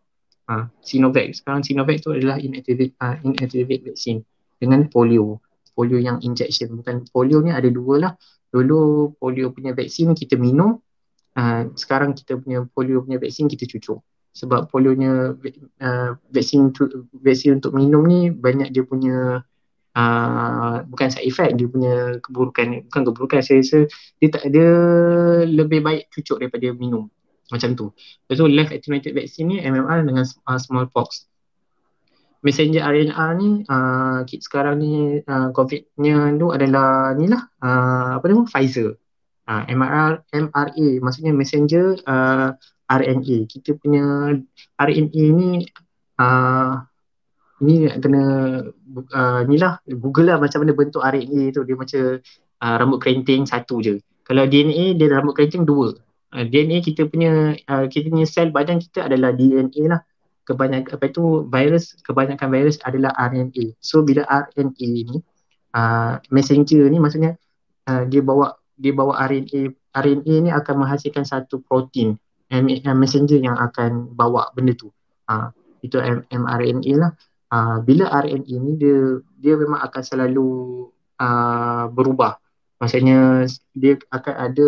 uh, Sinovac sekarang Sinovac tu adalah inactivate uh, inactivate vaksin dengan polio. Polio yang injection. Bukan polio ni ada dua lah. Dulu polio punya vaksin kita minum. Uh, sekarang kita punya polio punya vaksin kita cucuk. Sebab polionya uh, vaksin tu, vaksin untuk minum ni banyak dia punya uh, bukan side effect dia punya keburukan bukan keburukan saya rasa dia tak ada lebih baik cucuk daripada minum macam tu. Lepas tu live attenuated vaksin ni MMR dengan uh, smallpox. Messenger RNA ni uh, sekarang ni uh, COVID-nya tu adalah ni lah uh, apa nama Pfizer. Uh, mRNA, mRNA maksudnya messenger uh, RNA kita punya RNA ni uh, ni kena uh, ni lah google lah macam mana bentuk RNA tu. Dia macam uh, rambut kerinting satu je. Kalau DNA dia rambut kerinting dua uh, DNA kita punya uh, kita punya sel badan kita adalah DNA lah kebanyakan apa itu virus kebanyakan virus adalah RNA. So bila RNA ini uh, messenger ni maksudnya uh, dia bawa dia bawa RNA RNA ni akan menghasilkan satu protein uh, messenger yang akan bawa benda tu. Uh, itu mRNA lah. Uh, bila RNA ni dia dia memang akan selalu uh, berubah. Maksudnya dia akan ada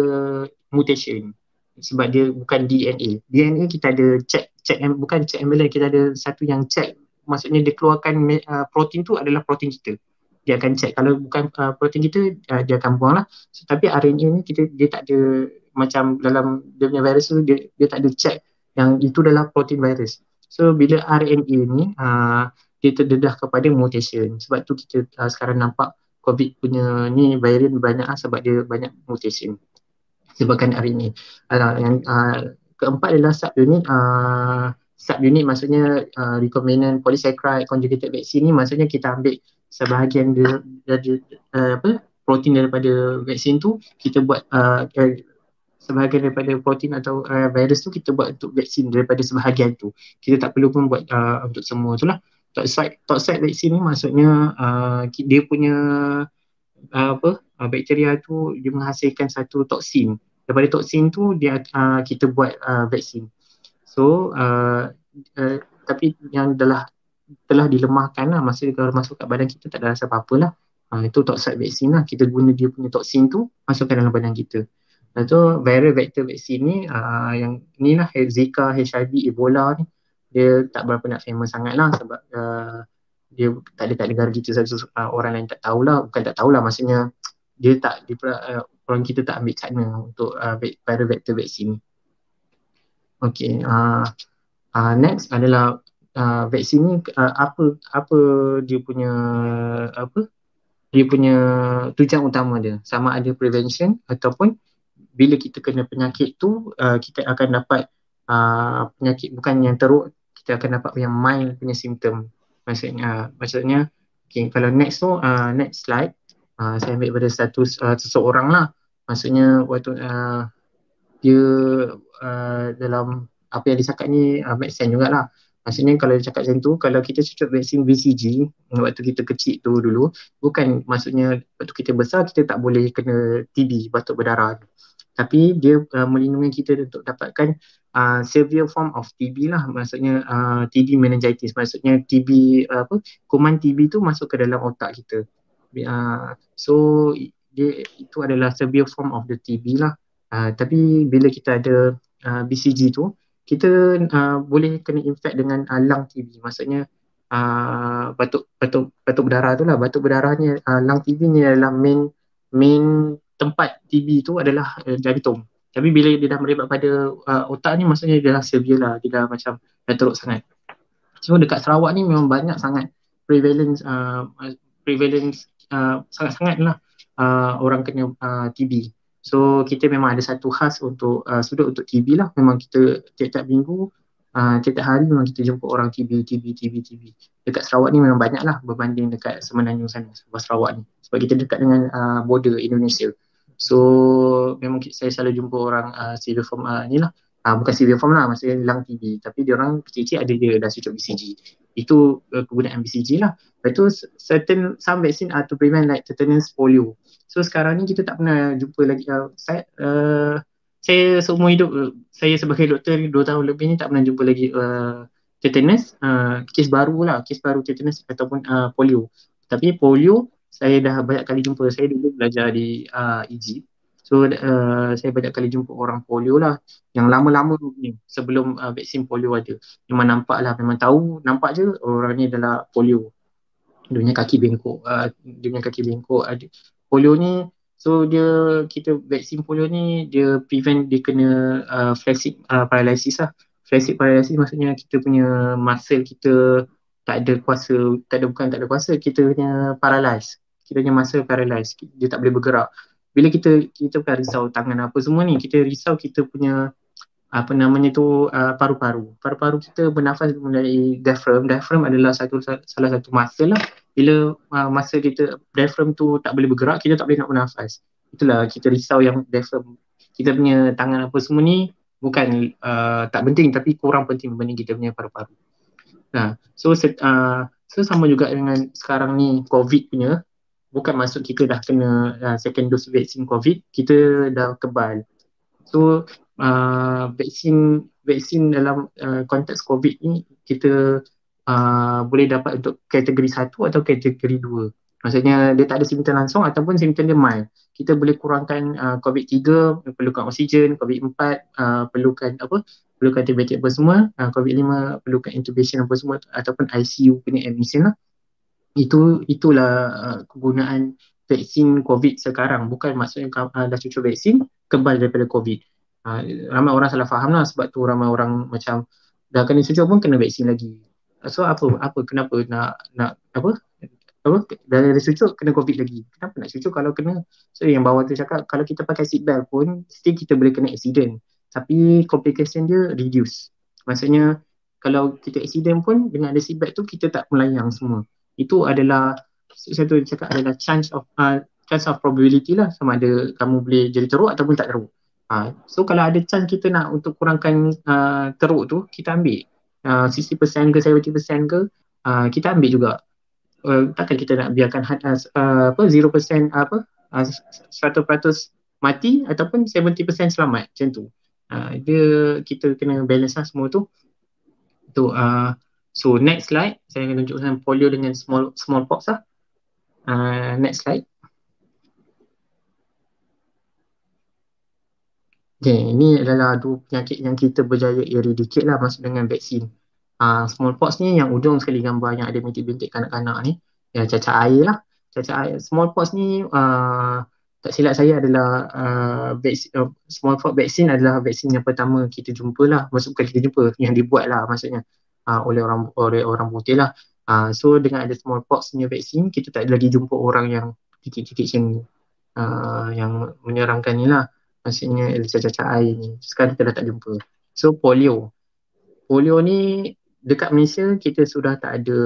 mutation sebab dia bukan DNA. DNA kita ada check check bukan check ambulance kita ada satu yang check maksudnya dia keluarkan uh, protein tu adalah protein kita. Dia akan check kalau bukan uh, protein kita uh, dia akan buang lah. So, tapi RNA ni kita dia tak ada macam dalam dia punya virus tu dia dia tak ada check yang itu adalah protein virus. So bila RNA ni uh, dia terdedah kepada mutation. Sebab tu kita uh, sekarang nampak COVID punya ni varian banyak lah sebab dia banyak mutation sebabkan hari ini. Uh, yang uh, keempat adalah subunit uh, subunit maksudnya uh, recombinant polysaccharide conjugated vaccine ni maksudnya kita ambil sebahagian dia, dia, uh, apa protein daripada vaksin tu kita buat uh, uh, sebahagian daripada protein atau uh, virus tu kita buat untuk vaksin daripada sebahagian tu. Kita tak perlu pun buat uh, untuk semua tu lah. Toxide toxide vaksin ni maksudnya uh, dia punya uh, apa uh, bakteria tu dia menghasilkan satu toksin daripada toksin tu dia uh, kita buat uh, vaksin. So uh, uh, tapi yang telah telah dilemahkan lah masa kalau masuk kat badan kita tak ada rasa apa-apa lah. Uh, itu toksik vaksin lah. Kita guna dia punya toksin tu masukkan dalam badan kita. Lepas tu viral vector vaksin ni uh, yang ni lah Zika, HIV, Ebola ni dia tak berapa nak famous sangat lah sebab uh, dia tak ada kat negara kita satu uh, orang lain tak tahulah bukan tak tahulah maksudnya dia tak dia, uh, orang kita tak ambil kena untuk uh, viral vector vaksin ni. Okay, uh, uh, next adalah uh, vaksin ni uh, apa apa dia punya apa? Dia punya tujuan utama dia. Sama ada prevention ataupun bila kita kena penyakit tu uh, kita akan dapat uh, penyakit bukan yang teruk kita akan dapat yang mild punya simptom maksudnya uh, maksudnya okay, kalau next tu uh, next slide uh, saya ambil pada status uh, seseorang lah maksudnya waktu uh, dia uh, dalam apa yang dia cakap ni uh, make sense jugalah. Maksudnya kalau dia cakap macam tu kalau kita cucuk vaksin BCG waktu kita kecil tu dulu bukan maksudnya waktu kita besar kita tak boleh kena TB batuk berdarah tapi dia uh, melindungi kita untuk dapatkan uh, severe form of TB lah. Maksudnya uh, TB meningitis. Maksudnya TB uh, apa kuman TB tu masuk ke dalam otak kita. Uh, so dia itu adalah severe form of the TB lah. Uh, tapi bila kita ada uh, BCG tu, kita uh, boleh kena infect dengan uh, lung TB. Maksudnya uh, batuk batuk batuk berdarah tu lah. Batuk berdarahnya uh, lung TB ni adalah main main tempat TB tu adalah uh, jantung. Tapi bila dia dah merebak pada uh, otak ni maksudnya dia dah severe lah, dia dah macam dah teruk sangat. So dekat Sarawak ni memang banyak sangat prevalence uh, prevalence uh, sangat-sangat lah uh, orang kena uh, TB. So kita memang ada satu khas untuk uh, sudut untuk TB lah. Memang kita tiap-tiap minggu, uh, tiap-tiap hari memang kita jumpa orang TB, TB, TB, TB. Dekat Sarawak ni memang banyak lah berbanding dekat Semenanjung sana, Sabah Sarawak ni. Sebab kita dekat dengan uh, border Indonesia. So memang saya selalu jumpa orang uh, severe form uh, ni lah. Uh, bukan severe form lah, maksudnya hilang TB. Tapi dia orang kecil-kecil ada dia dah cucuk BCG. Itu uh, kegunaan BCG lah. Lepas tu certain some vaccine are to prevent like tetanus polio. So sekarang ni kita tak pernah jumpa lagi. Uh, saya uh, saya seumur hidup saya sebagai doktor dua tahun lebih ni tak pernah jumpa lagi uh, tetanus. Uh, kes baru lah kes baru tetanus ataupun uh, polio. Tapi polio saya dah banyak kali jumpa. Saya dulu belajar di uh, Egypt so uh, saya banyak kali jumpa orang polio lah. Yang lama-lama ni sebelum uh, vaksin polio ada. Memang nampak lah memang tahu nampak je orang ni adalah polio. Dia punya kaki bengkok uh, dia punya kaki bengkok ada polio ni so dia kita vaksin polio ni dia prevent dia kena uh, flaccid uh, paralysis lah flaccid paralysis maksudnya kita punya muscle kita tak ada kuasa tak ada bukan tak ada kuasa kita punya paralyze kita punya muscle paralyze dia tak boleh bergerak bila kita kita bukan risau tangan apa semua ni kita risau kita punya apa namanya tu uh, paru-paru. Paru-paru kita bernafas melalui diaphragm. Diaphragm adalah satu salah satu muscle lah. Bila uh, muscle kita diaphragm tu tak boleh bergerak, kita tak boleh nak bernafas. Itulah kita risau yang diaphragm. Kita punya tangan apa semua ni bukan uh, tak penting tapi kurang penting berbanding kita punya paru-paru. Nah, so uh, so sama juga dengan sekarang ni COVID punya bukan masuk kita dah kena uh, second dose vaksin COVID, kita dah kebal. So uh, vaksin vaksin dalam uh, konteks COVID ni kita uh, boleh dapat untuk kategori satu atau kategori dua. Maksudnya dia tak ada simptom langsung ataupun simptom dia mild. Kita boleh kurangkan uh, COVID-3, perlukan oksigen, COVID-4, uh, perlukan apa? Perlukan antibiotik apa semua, uh, COVID-5 perlukan intubation apa semua ataupun ICU punya admission lah. Itu itulah uh, kegunaan vaksin COVID sekarang. Bukan maksudnya uh, dah cucuk vaksin kebal daripada COVID. Ha, ramai orang salah faham lah sebab tu ramai orang macam dah kena cucuk pun kena vaksin lagi. So apa apa kenapa nak nak apa apa dah ada cucuk kena covid lagi. Kenapa nak cucuk kalau kena? So yang bawah tu cakap kalau kita pakai seat belt pun still kita boleh kena accident. Tapi complication dia reduce. Maksudnya kalau kita accident pun dengan ada seat belt tu kita tak melayang semua. Itu adalah satu cakap adalah chance of uh, chance of probability lah sama ada kamu boleh jadi teruk ataupun tak teruk. Ha, so kalau ada chance kita nak untuk kurangkan uh, teruk tu, kita ambil. Uh, 60% ke 70% ke, uh, kita ambil juga. Uh, takkan kita nak biarkan uh, apa 0% apa uh, 100% mati ataupun 70% selamat macam tu. Uh, dia kita kena balance lah semua tu. Tu uh, so next slide saya akan tunjukkan polio dengan small smallpox lah. Uh, next slide. Okay, ini adalah dua penyakit yang kita berjaya eradicate lah masuk dengan vaksin. Uh, smallpox ni yang ujung sekali gambar yang ada bintik-bintik kanak-kanak ni. Ya, cacat air lah. Cacat air. Smallpox ni uh, tak silap saya adalah uh, vaksin, uh, smallpox vaksin adalah vaksin yang pertama kita jumpa lah. Maksud bukan kita jumpa, yang dibuat lah maksudnya uh, oleh orang oleh orang putih lah. Uh, so dengan ada smallpox punya vaksin, kita tak lagi jumpa orang yang titik-titik macam ni. Uh, yang menyeramkan ni lah maksudnya cacat-cacat air ni. Sekarang kita dah tak jumpa. So polio. Polio ni dekat Malaysia kita sudah tak ada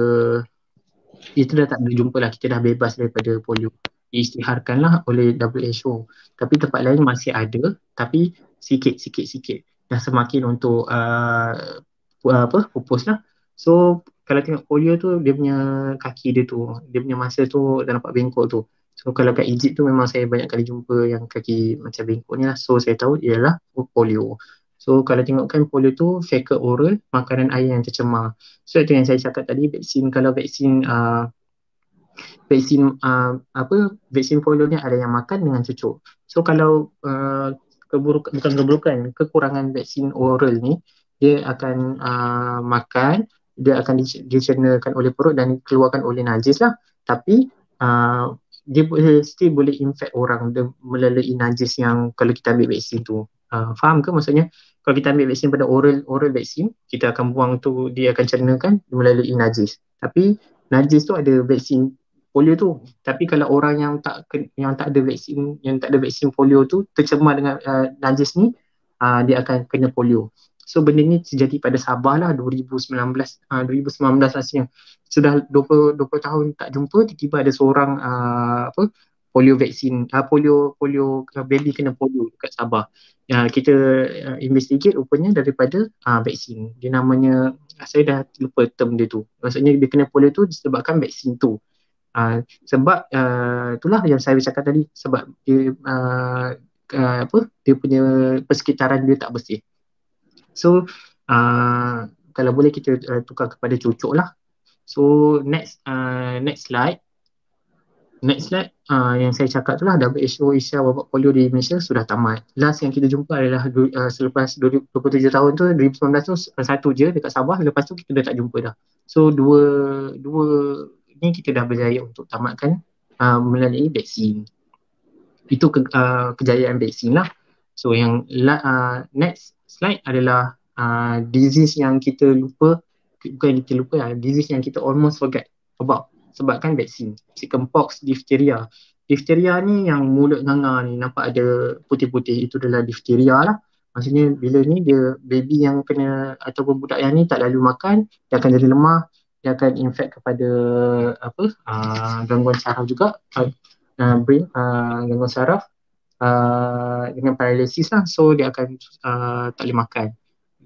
itu dah tak ada jumpa lah. Kita dah bebas daripada polio. Diisytiharkan lah oleh WHO. Tapi tempat lain masih ada tapi sikit-sikit-sikit. Dah semakin untuk uh, apa pupus lah. So kalau tengok polio tu dia punya kaki dia tu, dia punya masa tu dah nampak bengkok tu. So kalau kat Egypt tu memang saya banyak kali jumpa yang kaki macam bengkok ni lah. So saya tahu ialah polio. So kalau tengokkan polio tu fecal oral, makanan air yang tercemar. So itu yang saya cakap tadi, vaksin kalau vaksin uh, vaksin uh, apa vaksin polio ni ada yang makan dengan cucuk. So kalau uh, keburukan bukan keburukan, kekurangan vaksin oral ni dia akan uh, makan, dia akan dicernakan oleh perut dan dikeluarkan oleh najis lah. Tapi uh, dia boleh still boleh infect orang dia melalui najis yang kalau kita ambil vaksin tu. Uh, faham ke maksudnya? Kalau kita ambil vaksin pada oral oral vaksin, kita akan buang tu dia akan cernakan melalui najis. Tapi najis tu ada vaksin polio tu. Tapi kalau orang yang tak yang tak ada vaksin yang tak ada vaksin polio tu tercemar dengan uh, najis ni, uh, dia akan kena polio. So benda ni terjadi pada Sabah lah 2019 uh, 2019 rasanya. Sudah 20 20 tahun tak jumpa tiba-tiba ada seorang uh, apa polio vaksin uh, polio polio baby kena polio dekat Sabah. Uh, kita uh, investigate rupanya daripada uh, vaksin. Dia namanya saya dah lupa term dia tu. Maksudnya dia kena polio tu disebabkan vaksin tu. Uh, sebab uh, itulah yang saya cakap tadi sebab dia uh, uh, apa dia punya persekitaran dia tak bersih. So uh, kalau boleh kita uh, tukar kepada cucuk lah. So next uh, next slide. Next slide uh, yang saya cakap tu lah WHO Asia wabak polio di Malaysia sudah tamat. Last yang kita jumpa adalah uh, selepas 27 tahun tu 2019 tu satu je dekat Sabah lepas tu kita dah tak jumpa dah. So dua dua ni kita dah berjaya untuk tamatkan uh, melalui vaksin. Itu ke, uh, kejayaan vaksin lah. So yang uh, next slide adalah uh, disease yang kita lupa bukan kita lupa lah, disease yang kita almost forget about. Sebabkan vaksin chickenpox, diphtheria. Diphtheria ni yang mulut nganga ni nampak ada putih-putih itu adalah diphtheria lah. Maksudnya bila ni dia baby yang kena ataupun budak yang ni tak lalu makan dia akan jadi lemah dia akan infect kepada apa uh, gangguan saraf juga. Uh, brain uh, gangguan saraf uh, dengan paralisis lah. So dia akan uh, tak boleh makan.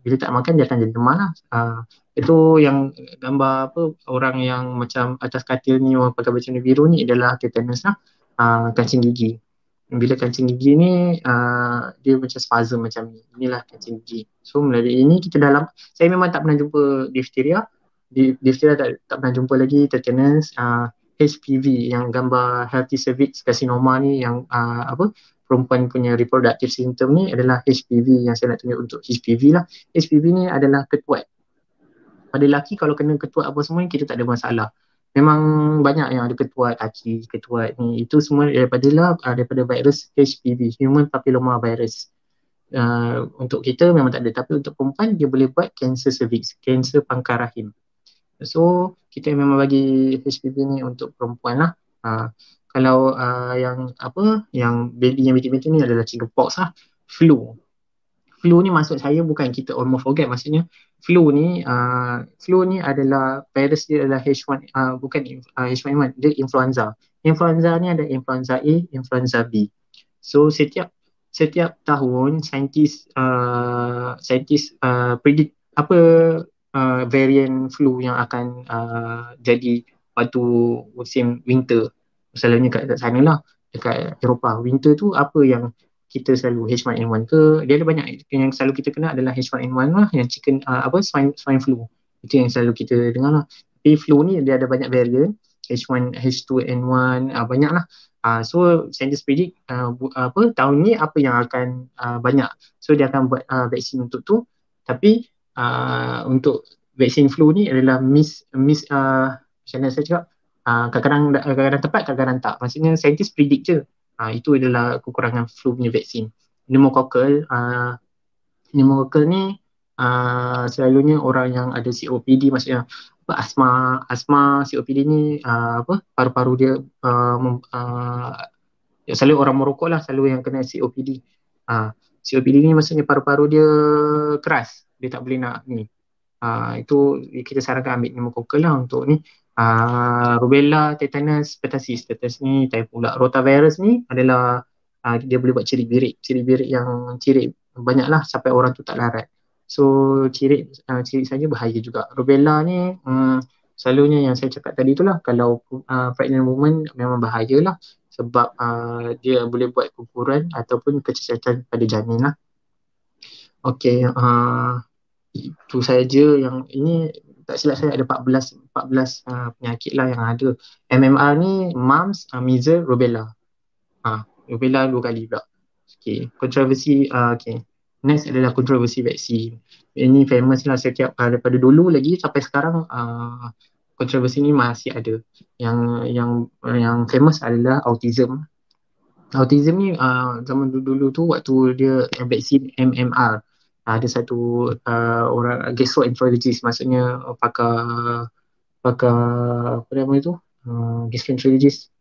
Bila tak makan dia akan jadi demam lah. Uh, itu yang gambar apa orang yang macam atas katil ni orang pakai baju biru ni adalah tetanus lah. Uh, kancing gigi. Bila kancing gigi ni uh, dia macam spasm macam ni. Inilah kancing gigi. So melalui ini kita dalam saya memang tak pernah jumpa diphtheria diphtheria tak, tak pernah jumpa lagi tetanus uh, HPV yang gambar healthy cervix carcinoma ni yang uh, apa perempuan punya reproductive symptom ni adalah HPV yang saya nak tunjuk untuk HPV lah. HPV ni adalah ketuat. Pada lelaki kalau kena ketuat apa semua ni kita tak ada masalah. Memang banyak yang ada ketuat kaki, ketuat ni. Itu semua daripada lah, ah, daripada virus HPV, Human Papilloma Virus. Uh, untuk kita memang tak ada. Tapi untuk perempuan dia boleh buat cancer cervix, cancer pangkar rahim. So kita memang bagi HPV ni untuk perempuan lah. Uh, kalau uh, yang apa yang baby yang betul-betul ni adalah chickenpox lah. Flu. Flu ni maksud saya bukan kita almost forget. Maksudnya flu ni uh, flu ni adalah virus dia adalah H1 uh, bukan uh, H1N1 dia influenza. Influenza ni ada influenza A influenza B. So setiap setiap tahun saintis uh, saintis uh, predict apa uh, variant flu yang akan uh, jadi waktu musim winter selalunya kat, kat sana lah. Dekat Eropah. Winter tu apa yang kita selalu H1N1 ke? Dia ada banyak yang selalu kita kena adalah H1N1 lah yang chicken uh, apa swine, swine flu. Itu yang selalu kita dengar lah. Tapi flu ni dia ada banyak variant. H1, H2N1 uh, banyak lah. Uh, so scientist predict uh, apa tahun ni apa yang akan uh, banyak. So dia akan buat uh, vaksin untuk tu. Tapi uh, untuk vaksin flu ni adalah miss miss uh, macam mana saya cakap uh, kadang-kadang kadang-kadang tepat kadang-kadang tak. Maksudnya scientist predict je. Uh, itu adalah kekurangan flu punya vaksin. Pneumococcal uh, pneumococcal ni uh, selalunya orang yang ada COPD maksudnya apa asma asma COPD ni uh, apa paru-paru dia uh, uh, selalu orang merokok lah selalu yang kena COPD uh, COPD ni maksudnya paru-paru dia keras. Dia tak boleh nak ni. Uh, itu kita sarankan ambil pneumococcal lah untuk ni uh, rubella, tetanus, pertussis. Tetanus ni type pula. Rotavirus ni adalah uh, dia boleh buat ciri birik. Ciri birik yang ciri banyaklah sampai orang tu tak larat. So ciri uh, ciri saja bahaya juga. Rubella ni um, selalunya yang saya cakap tadi itulah kalau uh, pregnant woman memang bahayalah sebab uh, dia boleh buat kukuran ataupun kecacatan pada janin lah. Okay, uh, itu saja yang ini tak silap saya ada 14 14 uh, penyakit lah yang ada. MMR ni mumps, uh, measles, rubella. Ha, rubella dua kali pula. Okay, kontroversi uh, okay. Next adalah kontroversi vaksin. Ini famous lah setiap daripada dulu lagi sampai sekarang uh, kontroversi ni masih ada. Yang yang yang famous adalah autism. Autism ni uh, zaman dulu-dulu tu waktu dia vaksin MMR ada satu uh, orang gastroenterologist maksudnya pakar pakar apa nama itu? Uh, gastroenterologist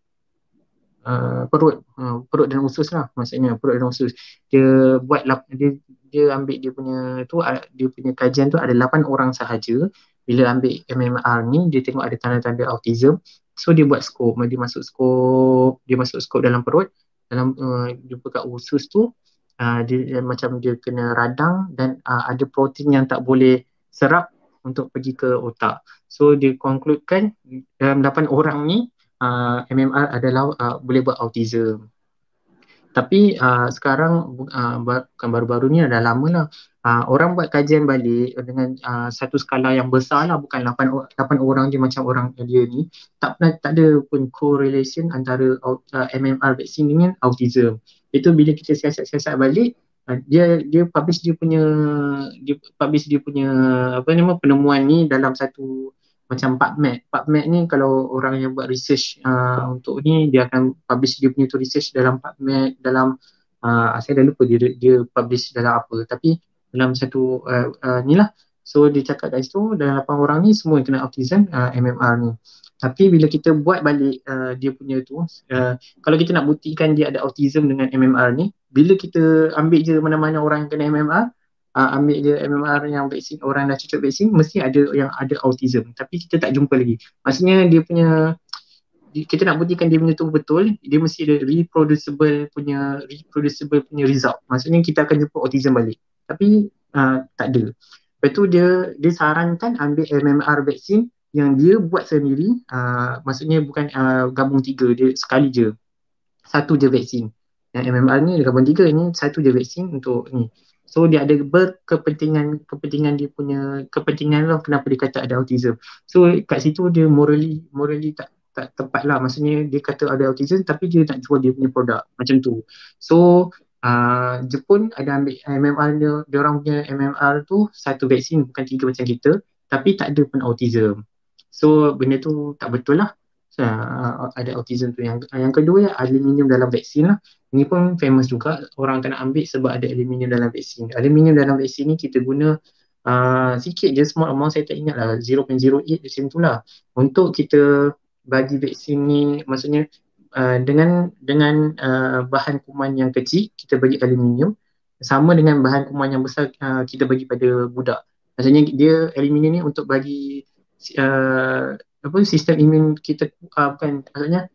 uh, perut. Uh, perut dan usus lah maksudnya perut dan usus. Dia buat lap, dia dia ambil dia punya tu dia punya kajian tu ada 8 orang sahaja. Bila ambil MMR ni dia tengok ada tanda-tanda autism. So dia buat skop dia masuk skop dia masuk skop dalam perut. Dalam uh, jumpa kat usus tu uh, dia, dia macam dia kena radang dan uh, ada protein yang tak boleh serap untuk pergi ke otak. So dia concludekan dalam 8 orang ni uh, MMR adalah uh, boleh buat autism. Tapi uh, sekarang uh, bukan baru-baru ni dah lama lah. Uh, orang buat kajian balik dengan uh, satu skala yang besar lah bukan 8, 8 orang je macam orang dia ni tak pernah tak ada pun correlation antara uh, MMR vaksin dengan autism itu bila kita siasat-siasat balik uh, dia dia publish dia punya dia publish dia punya apa nama penemuan ni dalam satu macam PubMed. PubMed ni kalau orang yang buat research uh, untuk ni dia akan publish dia punya tu research dalam PubMed dalam uh, saya dah lupa dia dia publish dalam apa. Tapi dalam satu uh, uh, ni lah. So dia cakap dari situ dalam 8 orang ni semua yang kena autism uh, MMR ni tapi bila kita buat balik uh, dia punya tu uh, kalau kita nak buktikan dia ada autism dengan MMR ni bila kita ambil je mana-mana orang yang kena MMR uh, ambil je MMR yang vaksin orang dah cucuk vaksin mesti ada yang ada autism. Tapi kita tak jumpa lagi. Maksudnya dia punya kita nak buktikan dia punya tu betul dia mesti ada reproducible punya reproducible punya result. Maksudnya kita akan jumpa autism balik. Tapi uh, tak ada. Lepas tu dia dia sarankan ambil MMR vaksin yang dia buat sendiri, uh, maksudnya bukan uh, gabung tiga, dia sekali je. Satu je vaksin. Yang MMR ni dia gabung tiga ni satu je vaksin untuk ni. So dia ada berkepentingan kepentingan dia punya kepentingan lah kenapa dia kata ada autism. So kat situ dia morally morally tak tak tepat lah maksudnya dia kata ada autism tapi dia tak jual dia punya produk macam tu. So uh, Jepun ada ambil MMR dia, dia orang punya MMR tu satu vaksin bukan tiga macam kita tapi tak ada pun autism. So benda tu tak betul lah. So, uh, ada autism tu yang yang kedua ya aluminium dalam vaksin lah. Ini pun famous juga orang tak nak ambil sebab ada aluminium dalam vaksin. Aluminium dalam vaksin ni kita guna uh, sikit je small amount saya tak ingat lah 0.08 macam tu lah. Untuk kita bagi vaksin ni maksudnya Uh, dengan dengan uh, bahan kuman yang kecil kita bagi aluminium sama dengan bahan kuman yang besar uh, kita bagi pada budak. Maksudnya dia aluminium ni untuk bagi uh, apa sistem imun kita uh, bukan maksudnya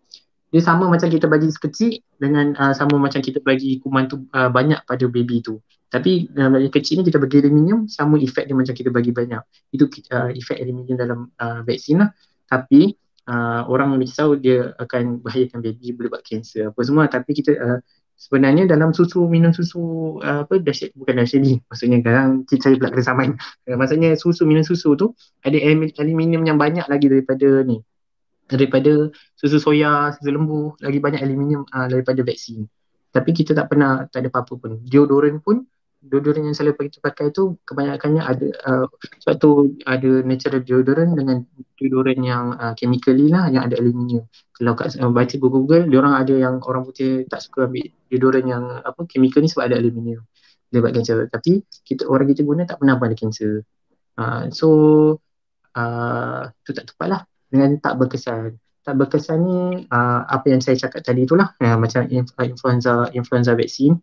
dia sama macam kita bagi kecil dengan uh, sama macam kita bagi kuman tu uh, banyak pada baby tu. Tapi dalam uh, kecil ni kita bagi aluminium sama efek dia macam kita bagi banyak. Itu uh, efek aluminium dalam uh, vaksin lah. Tapi uh, orang risau dia akan bahayakan baby boleh buat kanser apa semua tapi kita uh, sebenarnya dalam susu minum susu uh, apa dahsyat bukan dahsyat ni maksudnya sekarang kita cari pula kena saman. Uh, maksudnya susu minum susu tu ada aluminium yang banyak lagi daripada ni. Daripada susu soya, susu lembu lagi banyak aluminium uh, daripada vaksin. Tapi kita tak pernah tak ada apa-apa pun. Deodorant pun deodorant yang selalu kita pakai tu kebanyakannya ada uh, sebab tu ada natural deodorant dengan deodorant yang uh, chemically lah yang ada aluminium. Kalau kat uh, baca Google, dia orang ada yang orang putih tak suka ambil deodorant yang apa chemical ni sebab ada aluminium. Dia buat cancer. Tapi kita orang kita guna tak pernah ada cancer. Uh, so uh, tu tak tepat lah dengan tak berkesan. Tak berkesan ni uh, apa yang saya cakap tadi itulah uh, macam influenza influenza vaksin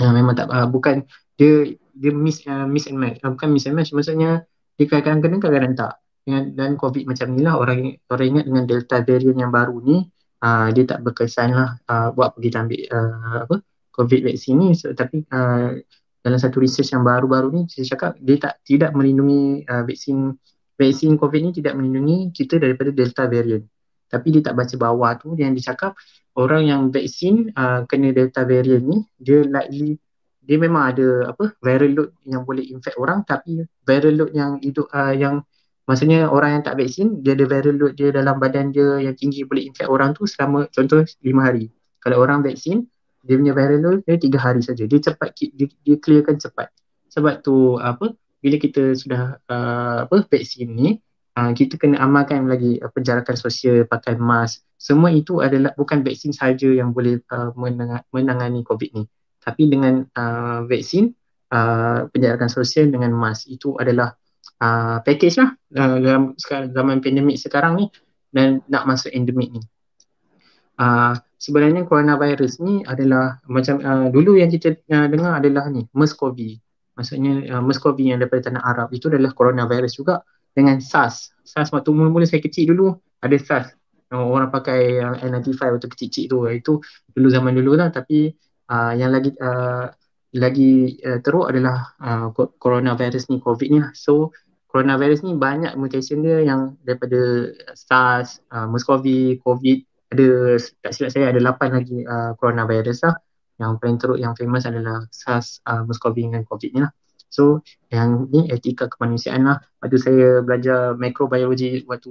uh, memang tak uh, bukan dia dia miss uh, miss and match. Uh, bukan miss and match maksudnya dia kadang-kadang kena kadang-kadang tak. Dengan dan covid macam ni lah orang orang ingat dengan delta variant yang baru ni uh, dia tak berkesan lah uh, buat pergi ambil uh, apa covid vaksin ni. So, tapi uh, dalam satu research yang baru-baru ni saya cakap dia tak tidak melindungi uh, vaksin vaksin covid ni tidak melindungi kita daripada delta variant tapi dia tak baca bawah tu yang dicakap orang yang vaksin uh, kena delta variant ni dia likely dia memang ada apa viral load yang boleh infect orang tapi viral load yang hidup uh, yang maksudnya orang yang tak vaksin dia ada viral load dia dalam badan dia yang tinggi boleh infect orang tu selama contoh 5 hari. Kalau orang vaksin dia punya viral load dia 3 hari saja. Dia cepat dia, dia clearkan cepat. Sebab tu apa bila kita sudah uh, apa vaksin ni uh, kita kena amalkan lagi uh, penjarakan sosial, pakai mask. Semua itu adalah bukan vaksin saja yang boleh uh, menangani COVID ni. Tapi dengan uh, vaksin, uh, penjarakan sosial dengan mask itu adalah uh, package lah uh, dalam zaman pandemik sekarang ni dan nak masuk endemik ni. Uh, sebenarnya coronavirus ni adalah macam uh, dulu yang kita uh, dengar adalah ni MERS-CoV. Maksudnya uh, MERS-CoV yang daripada tanah Arab itu adalah coronavirus juga dengan SARS. SARS waktu mula-mula saya kecil dulu ada SARS. Uh, orang pakai uh, N95 waktu kecil-kecil tu. Itu dulu zaman dulu lah tapi uh, yang lagi uh, lagi uh, teruk adalah uh, coronavirus ni COVID ni lah. So coronavirus ni banyak mutation dia yang daripada SARS, uh, MERS-CoV, COVID, ada tak silap saya ada 8 lagi uh, coronavirus lah. Yang paling teruk yang famous adalah SARS, uh, MERS-CoV dan COVID ni lah. So yang ni etika kemanusiaan lah. Waktu saya belajar mikrobiologi waktu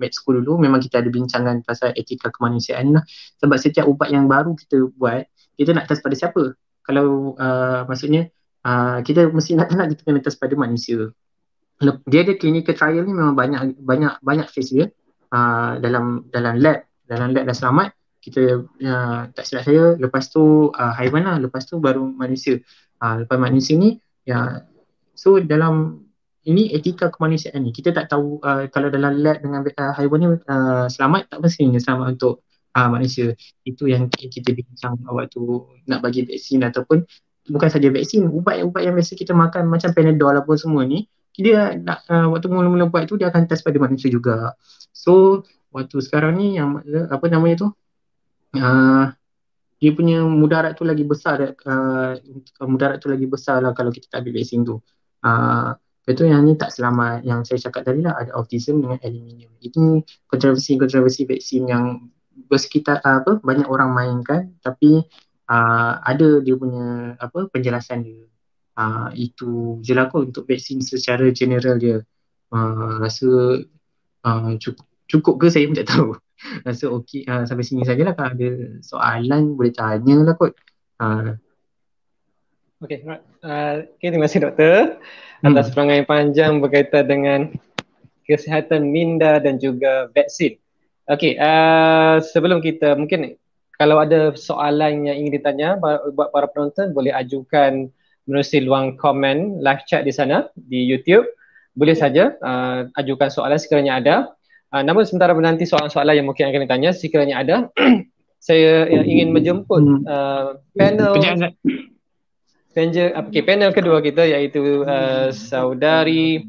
med school dulu memang kita ada bincangan pasal etika kemanusiaan lah. Sebab setiap ubat yang baru kita buat, kita nak test pada siapa? Kalau uh, maksudnya uh, kita mesti nak nak kita kena test pada manusia dia ada clinical trial ni memang banyak banyak banyak phase dia uh, dalam dalam lab dalam lab dah selamat kita uh, tak silap saya lepas tu uh, haiwan lah lepas tu baru manusia uh, lepas manusia ni ya. So dalam ini etika kemanusiaan ni. Kita tak tahu uh, kalau dalam lab dengan uh, haiwan ni uh, selamat tak mestinya selamat untuk uh, manusia. Itu yang kita bincang waktu nak bagi vaksin ataupun bukan saja vaksin ubat-ubat yang biasa kita makan macam panadol apa semua ni dia nak uh, waktu mula-mula buat tu dia akan test pada manusia juga. So waktu sekarang ni yang apa namanya tu? Uh, dia punya mudarat tu lagi besar uh, mudarat tu lagi besar lah kalau kita tak ambil vaksin tu. Uh, itu yang ni tak selamat yang saya cakap tadi lah ada autism dengan aluminium. Ini kontroversi-kontroversi vaksin yang bersekitar uh, apa banyak orang mainkan tapi uh, ada dia punya apa penjelasan dia uh, itu je lah kot untuk vaksin secara general dia uh, rasa uh, cukup, cukup ke saya pun tak tahu rasa okey uh, sampai sini sajalah kalau ada soalan boleh tanya lah kot uh. Okay, right. uh, okay, terima kasih doktor atas hmm. perangai panjang berkaitan dengan kesihatan minda dan juga vaksin. Okay, uh, sebelum kita mungkin kalau ada soalan yang ingin ditanya buat para penonton boleh ajukan menerusi luang komen live chat di sana di YouTube boleh saja uh, ajukan soalan sekiranya ada uh, namun sementara menanti soalan-soalan yang mungkin akan ditanya sekiranya ada saya ingin menjemput hmm. uh, panel panel okay, panel kedua kita iaitu uh, saudari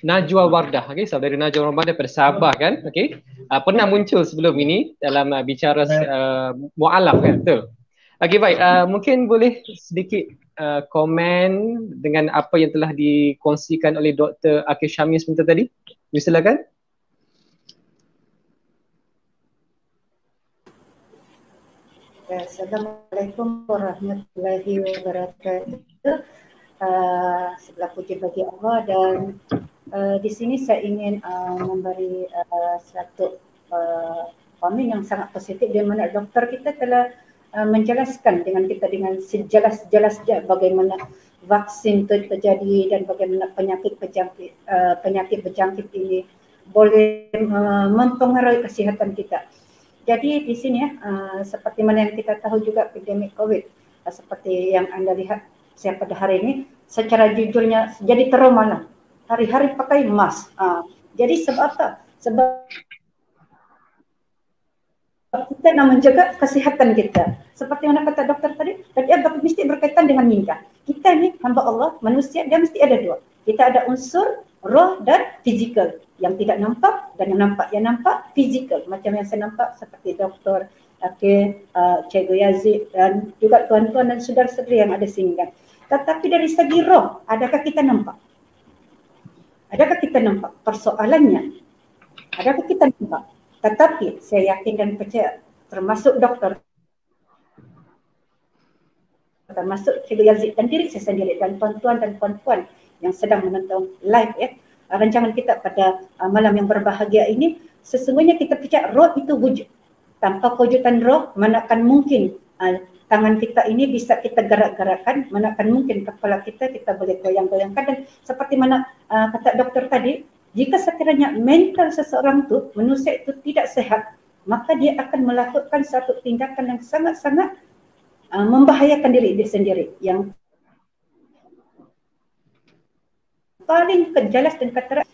Najwa Wardah. Okey saudari Najwa Wardah daripada Sabah kan? Okey uh, pernah muncul sebelum ini dalam uh, bicara uh, mualaf kan? Betul. Okey baik, uh, mungkin boleh sedikit uh, komen dengan apa yang telah dikongsikan oleh Dr. Akil Syamil sebentar tadi. Silakan. Ya, Assalamualaikum warahmatullahi wabarakatuh. Uh, sebelah puji bagi Allah dan uh, di sini saya ingin uh, memberi uh, satu uh, komen yang sangat positif di mana doktor kita telah Uh, menjelaskan dengan kita dengan sejelas-jelasnya bagaimana vaksin itu terjadi dan bagaimana penyakit berjangkit uh, penyakit berjangkit ini boleh uh, mempengaruhi kesihatan kita. Jadi di sini uh, seperti mana yang kita tahu juga pandemik COVID seperti yang anda lihat saya pada hari ini secara jujurnya jadi trauma lah. Hari-hari pakai mask. Jadi sebab apa? Sebab kita nak menjaga kesihatan kita. Seperti mana kata doktor tadi, tapi ada mesti berkaitan dengan minda. Kita ni hamba Allah, manusia, dia mesti ada dua. Kita ada unsur roh dan fizikal. Yang tidak nampak dan yang nampak. Yang nampak fizikal. Macam yang saya nampak seperti doktor, okay, uh, Cikgu Yazid dan juga tuan-tuan dan saudara-saudara yang ada sehingga. Tetapi dari segi roh, adakah kita nampak? Adakah kita nampak persoalannya? Adakah kita nampak? Tetapi saya yakin dan percaya termasuk doktor termasuk Cikgu Yazid dan diri saya sendiri dan tuan-tuan dan puan-puan yang sedang menonton live ya rancangan kita pada uh, malam yang berbahagia ini sesungguhnya kita percaya roh itu wujud. Tanpa kewujudan roh mana akan mungkin uh, tangan kita ini bisa kita gerak-gerakkan mana akan mungkin kepala kita kita boleh goyang-goyangkan dan seperti mana uh, kata doktor tadi jika sekiranya mental seseorang tu manusia itu tidak sehat maka dia akan melakukan satu tindakan yang sangat-sangat uh, membahayakan diri dia sendiri yang paling kejelas dan keteras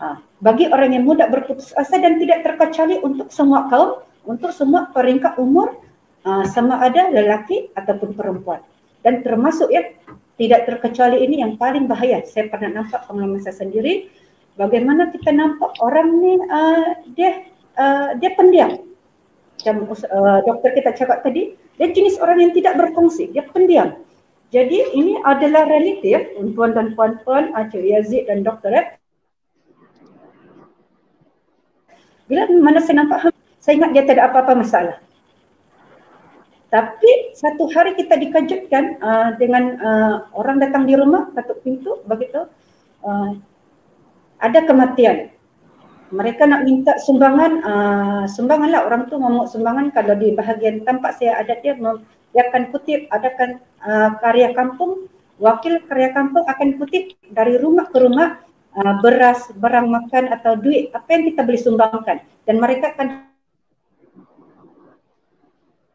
uh, bagi orang yang mudah berputus asa dan tidak terkecuali untuk semua kaum untuk semua peringkat umur uh, sama ada lelaki ataupun perempuan dan termasuk ya tidak terkecuali ini yang paling bahaya. Saya pernah nampak pengalaman saya sendiri bagaimana kita nampak orang ni uh, dia uh, dia pendiam. Macam uh, doktor kita cakap tadi, dia jenis orang yang tidak berfungsi, dia pendiam. Jadi ini adalah realiti ya, tuan dan puan-puan, Acik Yazid dan doktor ya. Bila mana saya nampak, saya ingat dia tak ada apa-apa masalah. Tapi satu hari kita dikejutkan uh, dengan uh, orang datang di rumah ketuk pintu begitu uh, ada kematian. Mereka nak minta sumbangan, uh, sumbangan lah orang tu mau sumbangan kalau di bahagian tempat saya ada dia akan kutip adakan uh, karya kampung, wakil karya kampung akan kutip dari rumah ke rumah uh, beras, barang makan atau duit apa yang kita boleh sumbangkan dan mereka akan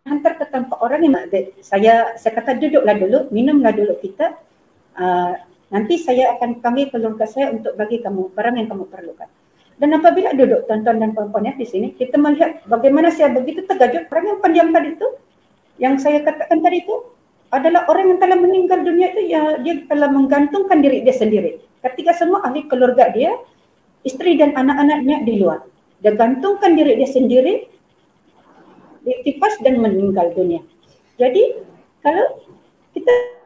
hantar ke tempat orang yang saya saya kata duduklah dulu, minumlah dulu kita. Uh, nanti saya akan panggil keluarga saya untuk bagi kamu barang yang kamu perlukan. Dan apabila duduk tuan-tuan dan puan-puan ya di sini, kita melihat bagaimana saya begitu terkejut orang yang pendiam tadi itu, yang saya katakan tadi itu adalah orang yang telah meninggal dunia itu ya dia telah menggantungkan diri dia sendiri. Ketika semua ahli keluarga dia, isteri dan anak-anaknya di luar. Dia gantungkan diri dia sendiri ditipas dan meninggal dunia. Jadi kalau kita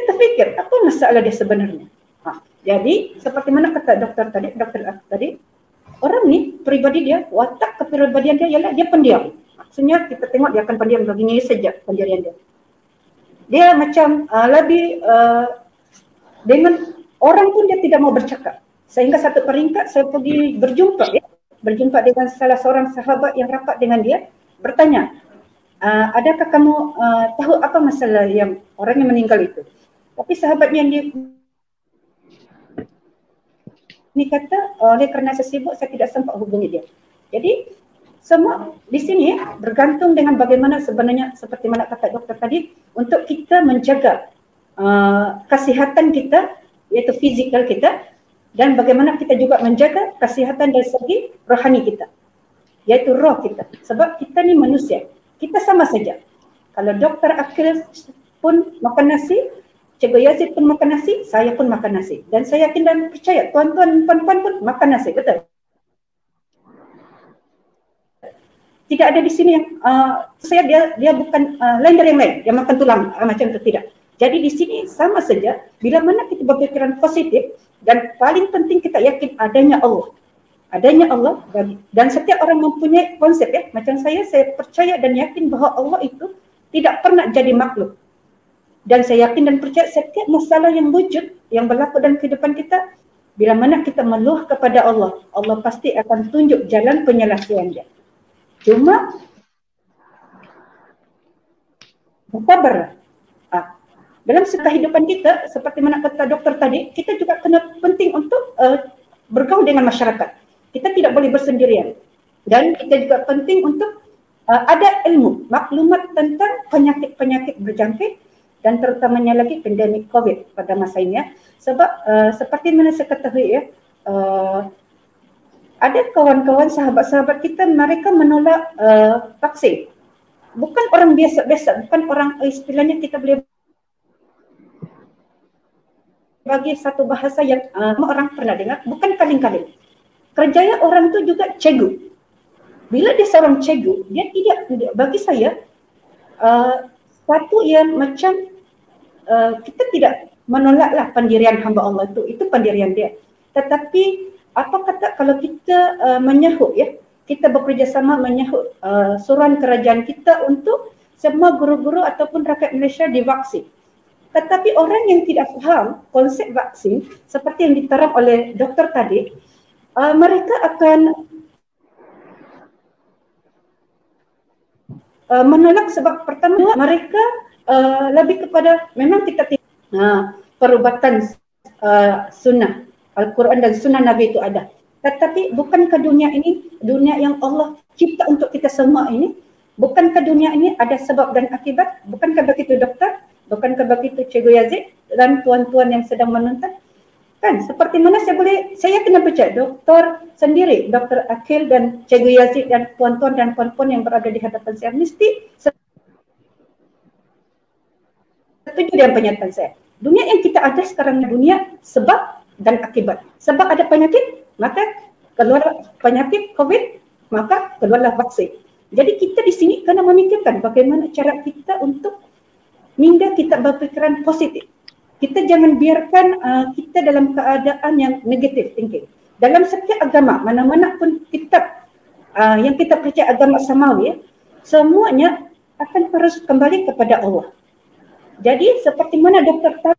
kita fikir apa masalah dia sebenarnya? Ha, jadi seperti mana kata doktor tadi, doktor tadi, orang ni peribadi dia, watak kepribadian dia ialah dia pendiam. Maksudnya kita tengok dia akan pendiam begini saja pendirian dia. Dia macam uh, lebih uh, dengan orang pun dia tidak mau bercakap. Sehingga satu peringkat saya pergi berjumpa ya, berjumpa dengan salah seorang sahabat yang rapat dengan dia bertanya uh, adakah kamu uh, tahu apa masalah yang orang yang meninggal itu tapi sahabatnya dia ni kata oleh kerana saya sibuk saya tidak sempat hubungi dia. Jadi semua di sini bergantung dengan bagaimana sebenarnya seperti mana kata doktor tadi untuk kita menjaga uh, kesihatan kita iaitu fizikal kita dan bagaimana kita juga menjaga kesihatan dari segi rohani kita iaitu roh kita. Sebab kita ni manusia kita sama saja. Kalau doktor akhir pun makan nasi Cikgu Yazid pun makan nasi, saya pun makan nasi. Dan saya yakin dan percaya tuan-tuan, puan-puan pun makan nasi, betul? Tidak ada di sini yang uh, saya dia dia bukan uh, lain dari yang lain, dia makan tulang uh, macam itu tidak. Jadi di sini sama saja bila mana kita berpikiran positif, dan paling penting kita yakin adanya Allah. Adanya Allah dan, dan setiap orang mempunyai konsep ya. Macam saya, saya percaya dan yakin bahawa Allah itu tidak pernah jadi makhluk. Dan saya yakin dan percaya setiap masalah yang wujud, yang berlaku dalam kehidupan kita, bila mana kita meluah kepada Allah, Allah pasti akan tunjuk jalan penyelesaian dia. Cuma bersabar dalam kehidupan kita seperti mana kata doktor tadi kita juga kena penting untuk uh, bergaul dengan masyarakat kita tidak boleh bersendirian dan kita juga penting untuk uh, ada ilmu maklumat tentang penyakit-penyakit berjangkit dan terutamanya lagi pandemik covid pada masa ini ya sebab uh, seperti mana saya ketahui ya uh, ada kawan-kawan sahabat-sahabat kita mereka menolak uh, vaksin bukan orang biasa-biasa bukan orang istilahnya kita boleh bagi satu bahasa yang uh, orang pernah dengar, bukan kaling-kaling. Kerjaya orang tu juga cegu. Bila dia seorang cegu, dia tidak, tidak bagi saya, uh, satu yang macam uh, kita tidak menolaklah pendirian hamba Allah itu, itu pendirian dia. Tetapi apa kata kalau kita uh, menyahut ya, kita bekerjasama menyahut uh, suruhan kerajaan kita untuk semua guru-guru ataupun rakyat Malaysia divaksin. Tetapi orang yang tidak faham konsep vaksin seperti yang diterang oleh doktor tadi, uh, mereka akan uh, menolak sebab pertama mereka uh, lebih kepada memang kita tidak uh, perubatan uh, sunnah Al-Quran dan sunnah Nabi itu ada. Tetapi bukankah dunia ini dunia yang Allah cipta untuk kita semua ini? Bukankah dunia ini ada sebab dan akibat? Bukankah begitu doktor? Bukankah begitu Cikgu Yazid dan tuan-tuan yang sedang menonton? Kan seperti mana saya boleh, saya kena percaya doktor sendiri, doktor Akil dan Cikgu Yazid dan tuan-tuan dan puan-puan yang berada di hadapan saya mesti setuju dengan pernyataan saya. Dunia yang kita ada sekarang dunia sebab dan akibat. Sebab ada penyakit, maka keluar penyakit COVID, maka keluarlah vaksin. Jadi kita di sini kena memikirkan bagaimana cara kita untuk minda kita berpikiran positif. Kita jangan biarkan uh, kita dalam keadaan yang negatif thinking. Dalam setiap agama, mana-mana pun kitab uh, yang kita percaya agama samawi, ya, semuanya akan terus kembali kepada Allah. Jadi seperti mana dokter tahu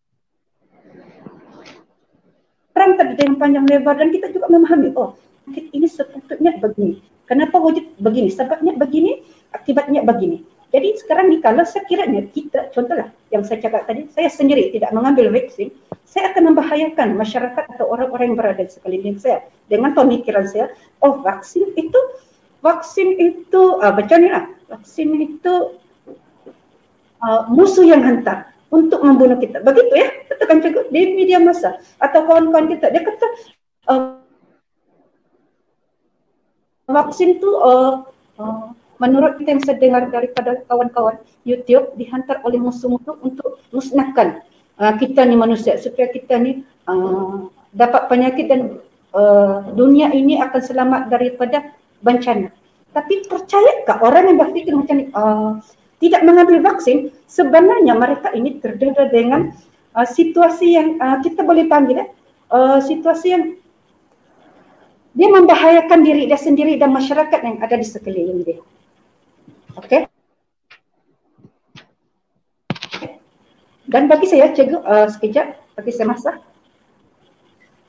terang tadi dengan panjang lebar dan kita juga memahami oh ini sepatutnya begini. Kenapa wujud begini? Sebabnya begini, akibatnya begini. Jadi sekarang ni kalau sekiranya kita, contohlah yang saya cakap tadi, saya sendiri tidak mengambil vaksin, saya akan membahayakan masyarakat atau orang-orang yang berada di sekeliling saya. Dengan pemikiran saya, oh vaksin itu, vaksin itu, uh, baca ni lah, vaksin itu uh, musuh yang hantar untuk membunuh kita. Begitu ya, betul kan cikgu? Di media masa atau kawan-kawan kita, dia kata uh, vaksin tu uh, uh, menurut kita yang saya dengar daripada kawan-kawan YouTube dihantar oleh musuh-musuh untuk musnahkan uh, kita ni manusia supaya kita ni uh, dapat penyakit dan uh, dunia ini akan selamat daripada bencana. Tapi percayakah orang yang berfikir macam ni, uh, tidak mengambil vaksin, sebenarnya mereka ini terdera dengan uh, situasi yang uh, kita boleh panggil uh, situasi yang dia membahayakan diri dia sendiri dan masyarakat yang ada di sekeliling dia. Okey. Dan bagi saya, cikgu, uh, sekejap, bagi saya masa.